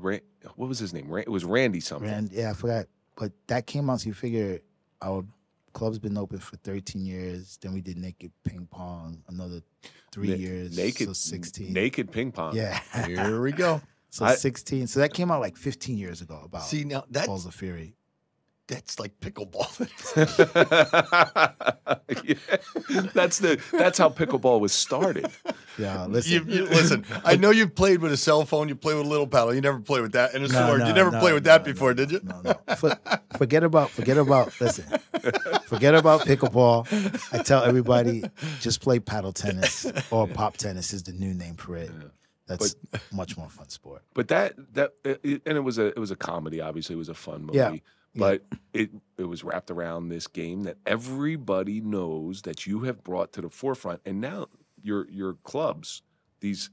[SPEAKER 2] What was his name? It was Randy something.
[SPEAKER 3] Rand, yeah, I forgot. But that came out, so you figure our club's been open for 13 years. Then we did naked ping pong, another three
[SPEAKER 2] Na-
[SPEAKER 3] years.
[SPEAKER 2] naked
[SPEAKER 3] so 16.
[SPEAKER 2] naked ping pong.
[SPEAKER 3] Yeah.
[SPEAKER 4] Here we go.
[SPEAKER 3] so
[SPEAKER 2] I-
[SPEAKER 3] 16. So that came out like 15 years ago about
[SPEAKER 4] See now that
[SPEAKER 3] Balls of Fury.
[SPEAKER 4] That's like pickleball.
[SPEAKER 2] Yeah. That's the that's how pickleball was started.
[SPEAKER 3] Yeah, listen.
[SPEAKER 4] You, you- listen, I know you've played with a cell phone. You play with a little paddle. You never played with that and a
[SPEAKER 3] No,
[SPEAKER 4] sword.
[SPEAKER 3] no,
[SPEAKER 4] you never
[SPEAKER 3] no,
[SPEAKER 4] played with
[SPEAKER 3] no,
[SPEAKER 4] that
[SPEAKER 3] no,
[SPEAKER 4] before, did you?
[SPEAKER 3] No, no. For, forget about, forget about, listen, Forget about pickleball. I tell everybody just play paddle tennis or pop tennis is the new name for it. That's much more fun sport.
[SPEAKER 2] But that that it, and it was a it was a comedy. Obviously, it was a fun movie.
[SPEAKER 3] Yeah.
[SPEAKER 2] But it it was wrapped around this game that everybody knows that you have brought to the forefront, and now your your clubs, these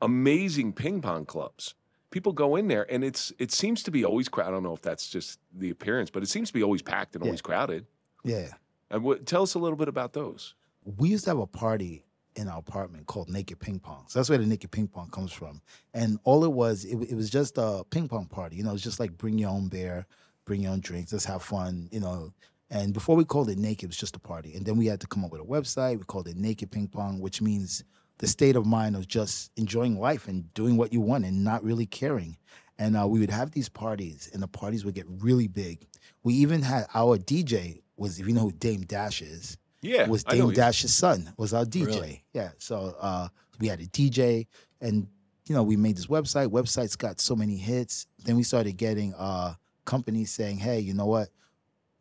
[SPEAKER 2] amazing ping pong clubs, people go in there, and it's it seems to be always crowded. I don't know if that's just the appearance, but it seems to be always packed and
[SPEAKER 3] Yeah.
[SPEAKER 2] always crowded.
[SPEAKER 3] Yeah.
[SPEAKER 2] And what, tell us a little bit about those.
[SPEAKER 3] we used to have a party in our apartment called Naked Ping Pong. So that's where the Naked Ping Pong comes from. And all it was, it, it was just a ping pong party. You know, it's just like bring your own beer, bring your own drinks, let's have fun, you know. And before we called it Naked, it was just a party. And then we had to come up with a website. We called it Naked Ping Pong, which means the state of mind of just enjoying life and doing what you want and not really caring. And uh, we would have these parties, and the parties would get really big. We even had our DJ was, if you know who Dame Dash is,
[SPEAKER 2] Yeah,
[SPEAKER 3] was Dame Dash's son was our DJ.
[SPEAKER 4] Really?
[SPEAKER 3] Yeah. So uh, we had a DJ, and you know we made this website. Websites got so many hits. Then we started getting uh, companies saying, "Hey, you know what?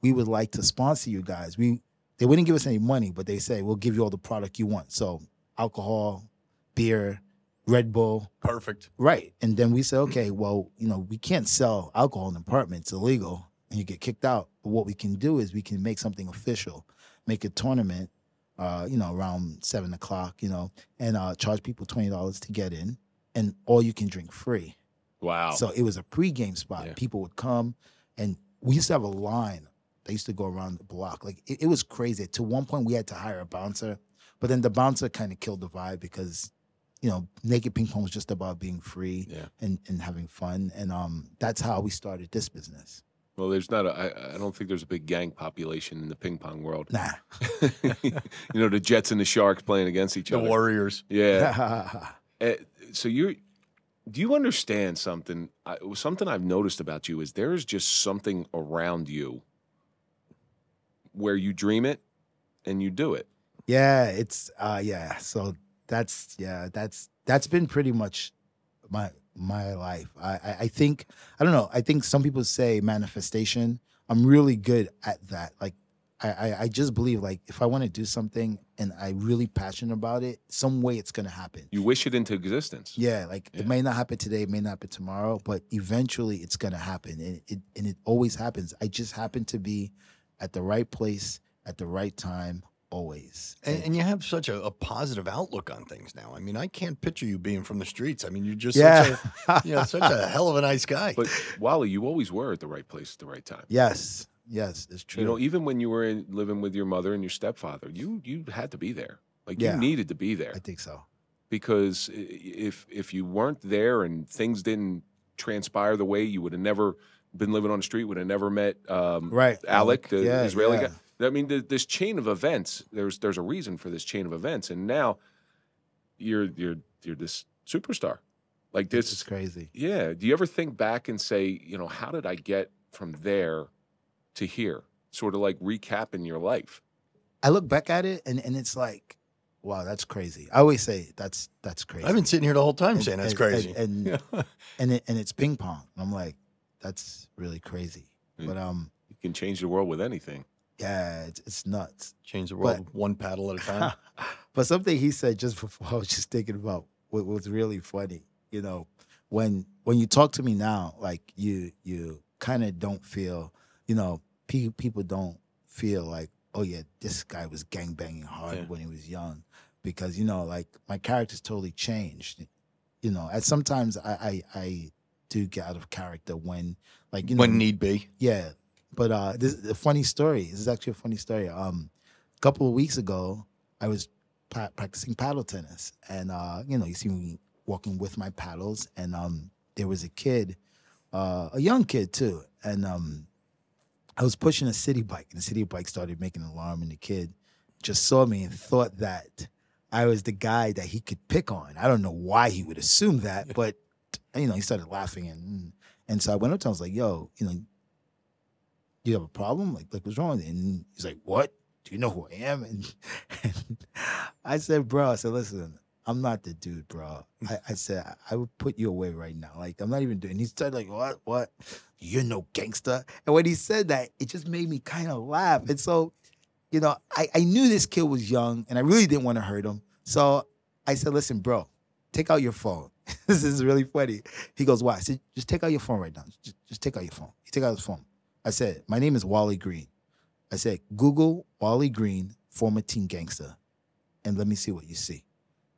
[SPEAKER 3] We would like to sponsor you guys. We they wouldn't give us any money, but they say we'll give you all the product you want. So alcohol, beer, Red Bull,
[SPEAKER 4] Perfect.
[SPEAKER 3] Right. And then we said, okay, well, you know, we can't sell alcohol in apartments, it's illegal, and you get kicked out. But what we can do is we can make something official, make a tournament, uh, you know, around seven o'clock, you know, and uh, charge people twenty dollars to get in, and all you can drink free.
[SPEAKER 2] Wow.
[SPEAKER 3] So it was a pregame spot.
[SPEAKER 2] Yeah.
[SPEAKER 3] People would come, and we used to have a line. that used to go around the block. Like it, it was crazy. To one point, we had to hire a bouncer, but then the bouncer kind of killed the vibe because, you know, naked ping pong was just about being free
[SPEAKER 2] Yeah.
[SPEAKER 3] and, and having fun, and um, that's how we started this business.
[SPEAKER 2] well, there's not a. I, I don't think there's a big gang population in the ping pong world.
[SPEAKER 3] Nah.
[SPEAKER 2] you know, the Jets and the Sharks playing against each
[SPEAKER 4] The
[SPEAKER 2] other.
[SPEAKER 4] The Warriors.
[SPEAKER 2] Yeah. Uh, so you do you understand something? I, something I've noticed about you is there is just something around you where you dream it and you do it.
[SPEAKER 3] Yeah, it's uh yeah. So that's yeah, that's that's been pretty much my my life. I, I I think I don't know. I think some people say manifestation. I'm really good at that. Like I I, I just believe like if I want to do something and I'm really passionate about it, some way it's gonna happen.
[SPEAKER 2] You wish it into existence.
[SPEAKER 3] Yeah, like
[SPEAKER 2] Yeah.
[SPEAKER 3] it may not happen today, it may not happen tomorrow, but eventually it's gonna happen, and it and it always happens. I just happen to be at the right place at the right time, always.
[SPEAKER 4] And, and you have such a, a positive outlook on things now. I mean, I can't picture you being from the streets. I mean, you're just
[SPEAKER 3] yeah,
[SPEAKER 4] such a, you know, such a hell of a nice guy.
[SPEAKER 2] But Wally, you always were at the right place at the right time.
[SPEAKER 3] yes, yes, it's true.
[SPEAKER 2] You know, even when you were in, living with your mother and your stepfather, you you had to be there. Like
[SPEAKER 3] Yeah.
[SPEAKER 2] you needed to be there
[SPEAKER 3] I think so.
[SPEAKER 2] because if if you weren't there and things didn't transpire the way you would have never been living on the street, would have never met um,
[SPEAKER 3] Right,
[SPEAKER 2] Alec, the
[SPEAKER 3] Yeah,
[SPEAKER 2] Israeli
[SPEAKER 3] yeah.
[SPEAKER 2] guy. I mean, th- this chain of events. There's there's a reason for this chain of events, and now you're you're you're this superstar. Like
[SPEAKER 3] This
[SPEAKER 2] this,
[SPEAKER 3] is crazy.
[SPEAKER 2] yeah. Do you ever think back and say, you know, how did I get from there to here? Sort of like recapping your life.
[SPEAKER 3] I look back at it and and it's like, wow, that's crazy. I always say that's that's crazy.
[SPEAKER 4] I've been sitting here the whole time
[SPEAKER 3] And-
[SPEAKER 4] saying that's
[SPEAKER 3] and-
[SPEAKER 4] crazy.
[SPEAKER 3] and and, and, it, and it's ping pong. I'm like, that's really crazy.
[SPEAKER 2] Mm.
[SPEAKER 3] But um,
[SPEAKER 2] You can change the world with anything.
[SPEAKER 3] yeah, it's, it's nuts.
[SPEAKER 4] Change the world one paddle at a time.
[SPEAKER 3] but something he said just before, I was just thinking about what was really funny. You know, when when you talk to me now, like you you kind of don't feel, you know, pe- people don't feel like, oh yeah, this guy was gang banging hard
[SPEAKER 4] Yeah.
[SPEAKER 3] when he was young, because you know, like my character's totally changed. You know, and sometimes I I, I do get out of character when, like you know,
[SPEAKER 4] when need be.
[SPEAKER 3] yeah, but uh, this is a funny story. This is actually a funny story. Um, a couple of weeks ago, I was pa- practicing paddle tennis, and uh, you know, you see me walking with my paddles, and um, there was a kid, uh, a young kid too, and um, I was pushing a city bike, and the city bike started making an alarm, and the kid just saw me and thought that I was the guy that he could pick on. I don't know why he would assume that, but you know, he started laughing, and mm, and so I went up to him. I was like, "Yo, you know, you have a problem? Like, like what's wrong? And he's like, what? Do you know who I am? And, and I said, bro, I said, listen, I'm not the dude, bro. I, I said I would put you away right now. Like I'm not even doing. He started like, what, what? You're no gangster. And when he said that, it just made me kind of laugh. And so, you know, I, I knew this kid was young, and I really didn't want to hurt him. So I said, listen, bro, take out your phone. this is really funny. He goes, why? I said, just take out your phone right now. Just, just take out your phone. He took out his phone. I said, my name is Wally Green. I said, Google Wally Green, former teen gangster, and let me see what you see.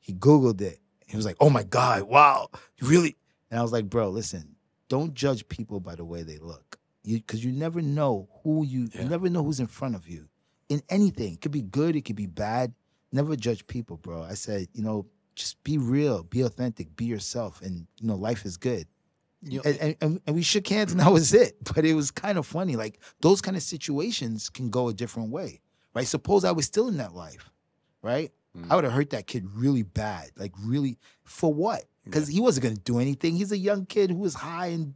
[SPEAKER 3] He Googled it. He was like, oh my God, wow, really? And I was like, bro, listen, don't judge people by the way they look. You because you never know who you
[SPEAKER 4] Yeah.
[SPEAKER 3] you never know who's in front of you. In anything. It could be good, it could be bad. Never judge people, bro. I said, you know, just be real, be authentic, be yourself, and you know, life is good
[SPEAKER 4] You know,
[SPEAKER 3] and, and- and, and we shook hands and that was it. But it was kind of funny. Like those kind of situations can go a different way, right? Suppose I was still in that life, right?
[SPEAKER 2] Mm.
[SPEAKER 3] I would have hurt that kid really bad, like really for what? Because he wasn't going to do anything. He's a young kid who was high and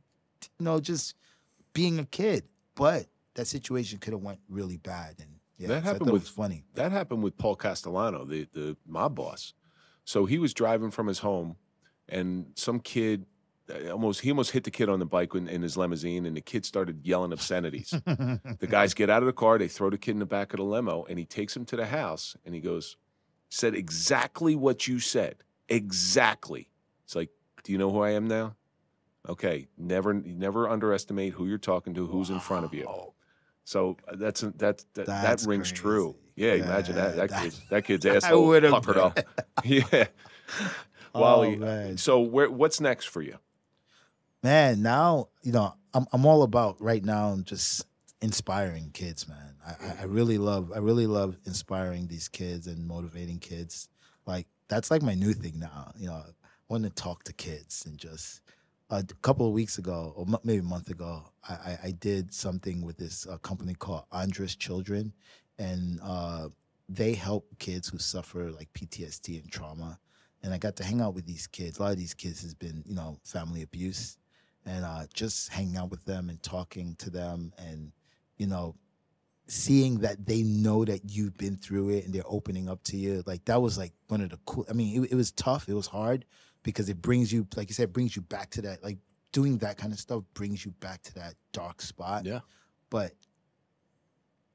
[SPEAKER 3] you know just being a kid. But that situation could have went really bad, and yeah,
[SPEAKER 2] That happened
[SPEAKER 3] thought
[SPEAKER 2] with-
[SPEAKER 3] funny.
[SPEAKER 2] That happened with Paul Castellano, the the mob boss. So he was driving from his home, and some kid uh, almost he almost hit the kid on the bike in, in his limousine, and the kid started yelling obscenities. the guys get out of the car, they throw the kid in the back of the limo, and he takes him to the house, and he goes, said exactly what you said, exactly. It's like, do you know who I am now? Okay, never never underestimate who you're talking to, who's in front of you. So uh, that's that that,
[SPEAKER 3] That's
[SPEAKER 2] that rings true.
[SPEAKER 3] crazy.
[SPEAKER 2] Yeah, imagine that that,
[SPEAKER 3] that-
[SPEAKER 2] kid, that kid's
[SPEAKER 3] I
[SPEAKER 2] asshole puckered up. yeah,
[SPEAKER 3] Oh,
[SPEAKER 2] Wally.
[SPEAKER 3] man.
[SPEAKER 2] so where, what's next for you?
[SPEAKER 3] man now you know i'm, I'm all about right now i'm just inspiring kids man. I, I, really love i really love inspiring these kids and motivating kids. Like that's like my new thing now. You know i want to talk to kids and just a couple of weeks ago or maybe a month ago i, I, I did something with this uh, company called Andrus children. And uh, they help kids who suffer like ptsd and trauma. And i got to hang out with these kids. A lot of these kids has been you know family abuse. And uh, just hanging out with them and talking to them and you know seeing that they know that you've been through it and they're opening up to you like that was like one of the cool i mean it, it was tough it was hard because it brings you like you said brings you back to that like doing that kind of stuff brings you back to that dark spot
[SPEAKER 4] Yeah.
[SPEAKER 3] but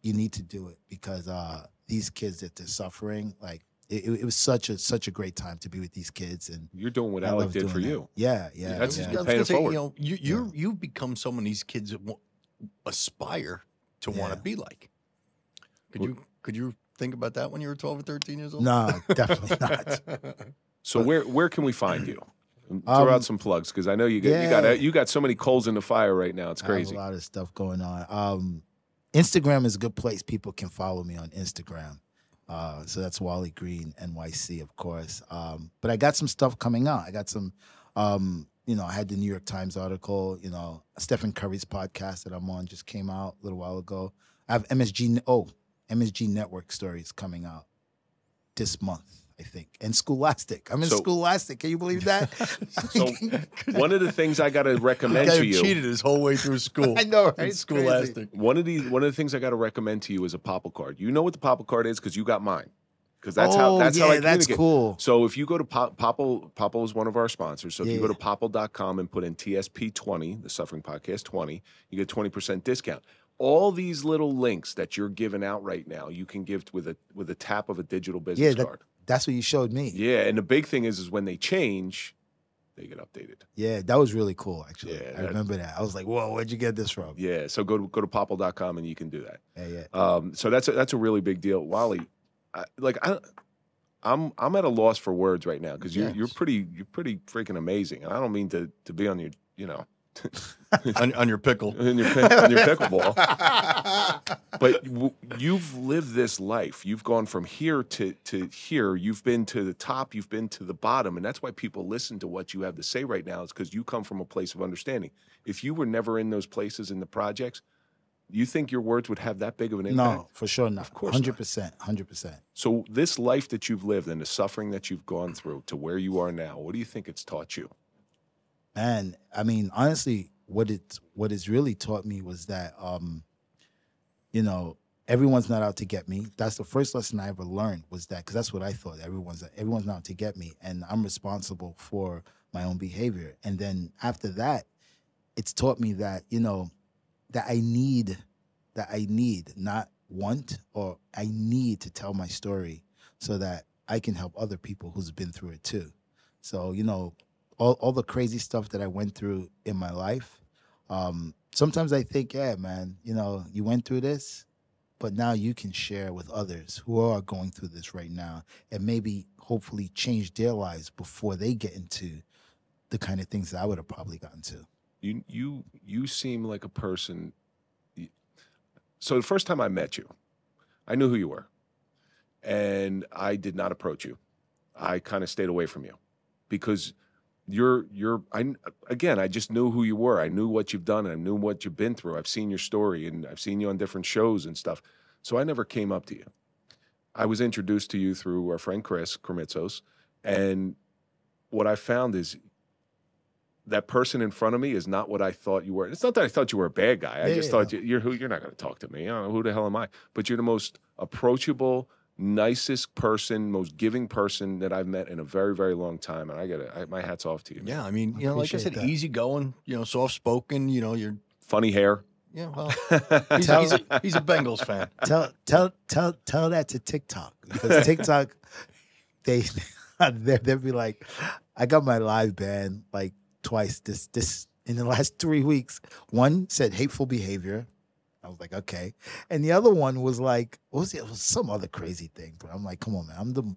[SPEAKER 3] you need to do it because uh these kids that they're suffering like it, it, it was such a such a great time to be with these kids and
[SPEAKER 2] You're doing what
[SPEAKER 3] I
[SPEAKER 2] Alec did
[SPEAKER 3] doing
[SPEAKER 2] for
[SPEAKER 3] that.
[SPEAKER 2] you.
[SPEAKER 3] yeah yeah
[SPEAKER 2] That's-
[SPEAKER 3] yeah.
[SPEAKER 2] you're
[SPEAKER 4] I was
[SPEAKER 2] paying
[SPEAKER 4] gonna say,
[SPEAKER 2] forward.
[SPEAKER 4] you know, you you you've become someone these kids aspire to want to be like. Could you could you think about that when you were twelve or thirteen years old?
[SPEAKER 3] no definitely not
[SPEAKER 2] So where where can we find you? Throw
[SPEAKER 3] Um,
[SPEAKER 2] out some plugs because I know you got you got you got so many coals in the fire right now. It's
[SPEAKER 3] I have
[SPEAKER 2] crazy.
[SPEAKER 3] a lot of stuff going on. Um, Instagram is a good place. People can follow me on Instagram. Uh, so that's Wally Green NYC, of course. Um, but I got some stuff coming out. I got some, um, you know, I had the New York Times article. You know, Stephen Curry's podcast that I'm on just came out a little while ago. I have MSG. Oh, MSG Network stories coming out this month, I think, and Scholastic. I'm in
[SPEAKER 2] So-
[SPEAKER 3] Scholastic. Can you believe that?
[SPEAKER 2] So one of the things I got to recommend to you.
[SPEAKER 4] cheated his whole way through school.
[SPEAKER 3] I know, right?
[SPEAKER 4] In
[SPEAKER 3] It's
[SPEAKER 4] Scholastic.
[SPEAKER 2] One of these, one of the things I got to recommend to you is a Popl card. You know what the Popl card is because you got mine. Because that's how
[SPEAKER 3] Oh,
[SPEAKER 2] that's how I
[SPEAKER 3] yeah, that's cool.
[SPEAKER 2] So if you go to Pop, Popl, Popl is one of our sponsors. So if you go
[SPEAKER 3] Yeah.
[SPEAKER 2] to popl.com and put in TSP20, the Suffering Podcast 20, you get 20% discount. All these little links that you're giving out right now, you can give with a with a tap of a digital
[SPEAKER 3] Yeah,
[SPEAKER 2] business
[SPEAKER 3] that,
[SPEAKER 2] card.
[SPEAKER 3] that's what you showed me.
[SPEAKER 2] Yeah, and the big thing is is when they change, they get updated.
[SPEAKER 3] Yeah, that was really cool. Actually,
[SPEAKER 2] Yeah,
[SPEAKER 3] I remember that. I was like, "Whoa, where'd you get this from?"
[SPEAKER 2] Yeah, so go to go to popl.com and you can do that.
[SPEAKER 3] Yeah, yeah.
[SPEAKER 2] Um, so that's a, that's a really big deal, Wally. I, like I, I'm I'm at a loss for words right now because you're you're pretty you're pretty freaking amazing. And I don't mean to to be on your you know
[SPEAKER 4] on, on your pickle.
[SPEAKER 2] in your in your pickleball, but you've lived this life. You've gone from here to to here. You've been to the top. You've been to the bottom, and that's why people listen to what you have to say right now. Is because you come from a place of understanding. If you were never in those places in the projects, you think your words would have that big of an impact?
[SPEAKER 3] No, for sure not.
[SPEAKER 2] Of course
[SPEAKER 3] hundred
[SPEAKER 2] not.
[SPEAKER 3] percent, hundred percent.
[SPEAKER 2] So this life that you've lived and the suffering that you've gone through to where you are now, what do you think it's taught you?
[SPEAKER 3] Man, I mean, honestly, what it what it's really taught me was that, um, you know, everyone's not out to get me. That's the first lesson I ever learned was that because that's what I thought. Everyone's everyone's not out to get me, and I'm responsible for my own behavior. And then after that, it's taught me that you know that I need that I need not want or I need to tell my story so that I can help other people who's been through it too. So you know, all all the crazy stuff that I went through in my life. Um, sometimes I think, yeah, man, you know, you went through this but now you can share with others who are going through this right now and maybe hopefully change their lives before they get into the kind of things that I would have probably gotten to.
[SPEAKER 2] You you you seem like a person. So the first time I met you, I knew who you were, and I did not approach you. I kind of stayed away from you because you're you're I again I just knew who you were. I knew what you've done. I knew what you've been through. I've seen your story and I've seen you on different shows and stuff. So I never came up to you. I was introduced to you through our friend Chris Krimitsos, and what I found is that person in front of me is not what I thought you were. It's not that I thought you were a bad guy. I
[SPEAKER 3] Yeah,
[SPEAKER 2] just
[SPEAKER 3] yeah,
[SPEAKER 2] thought you, you're who you're not going to talk to me. I don't know, who the hell am I? But you're the most approachable, nicest person, most giving person that I've met in a very, very long time. And I got to, my hats off to you. man.
[SPEAKER 4] Yeah, I mean, you know, like I said,
[SPEAKER 3] that.
[SPEAKER 4] easy going, you know, soft spoken, you know, you're
[SPEAKER 2] Funny hair.
[SPEAKER 4] yeah, well, he's, a, he's, a, he's a Bengals fan.
[SPEAKER 3] tell tell tell tell that to TikTok because TikTok they they they'll be like, I got my live band like twice this this in the last three weeks. One said hateful behavior. I was like, okay, and the other one was like, what was it? It was some other crazy thing. But I'm like, come on, man, I'm the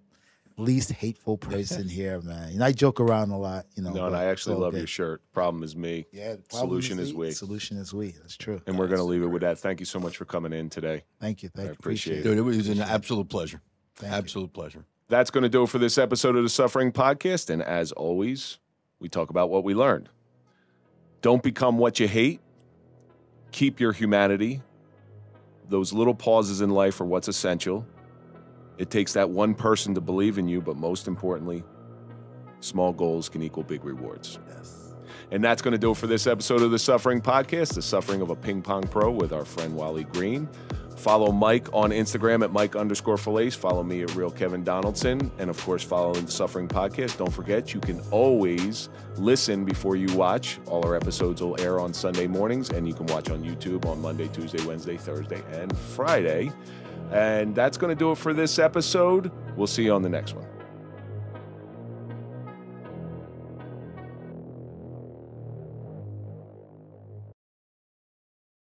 [SPEAKER 3] least hateful person here, man. You know, I joke around a lot. You know,
[SPEAKER 2] No, and I actually
[SPEAKER 3] all
[SPEAKER 2] love
[SPEAKER 3] good.
[SPEAKER 2] your shirt. Problem is me.
[SPEAKER 3] Yeah, the problem
[SPEAKER 2] Solution is we.
[SPEAKER 3] Solution is we. That's true.
[SPEAKER 2] And we're going to leave it with that. Thank you so much for coming in today.
[SPEAKER 3] Thank you. Thank
[SPEAKER 2] I
[SPEAKER 3] you.
[SPEAKER 2] appreciate it.
[SPEAKER 4] Dude, it was an absolute pleasure.
[SPEAKER 3] Thank you.
[SPEAKER 4] absolute pleasure.
[SPEAKER 2] That's going to do it for this episode of the Suffering Podcast. And as always, we talk about what we learned. Don't become what you hate. Keep your humanity. Those little pauses in life are what's essential. It takes that one person to believe in you, but most importantly, small goals can equal big rewards.
[SPEAKER 3] Yes.
[SPEAKER 2] And that's going to do it for this episode of the Suffering Podcast, the suffering of a ping pong pro with our friend Wally Green. Follow Mike on Instagram at Mike underscore Failace. Follow me at Real Kevin Donaldson. And of course, follow the Suffering Podcast. Don't forget, you can always listen before you watch. All our episodes will air on Sunday mornings, and you can watch on YouTube on Monday, Tuesday, Wednesday, Thursday, and Friday. And that's going to do it for this episode. We'll see you on the next one.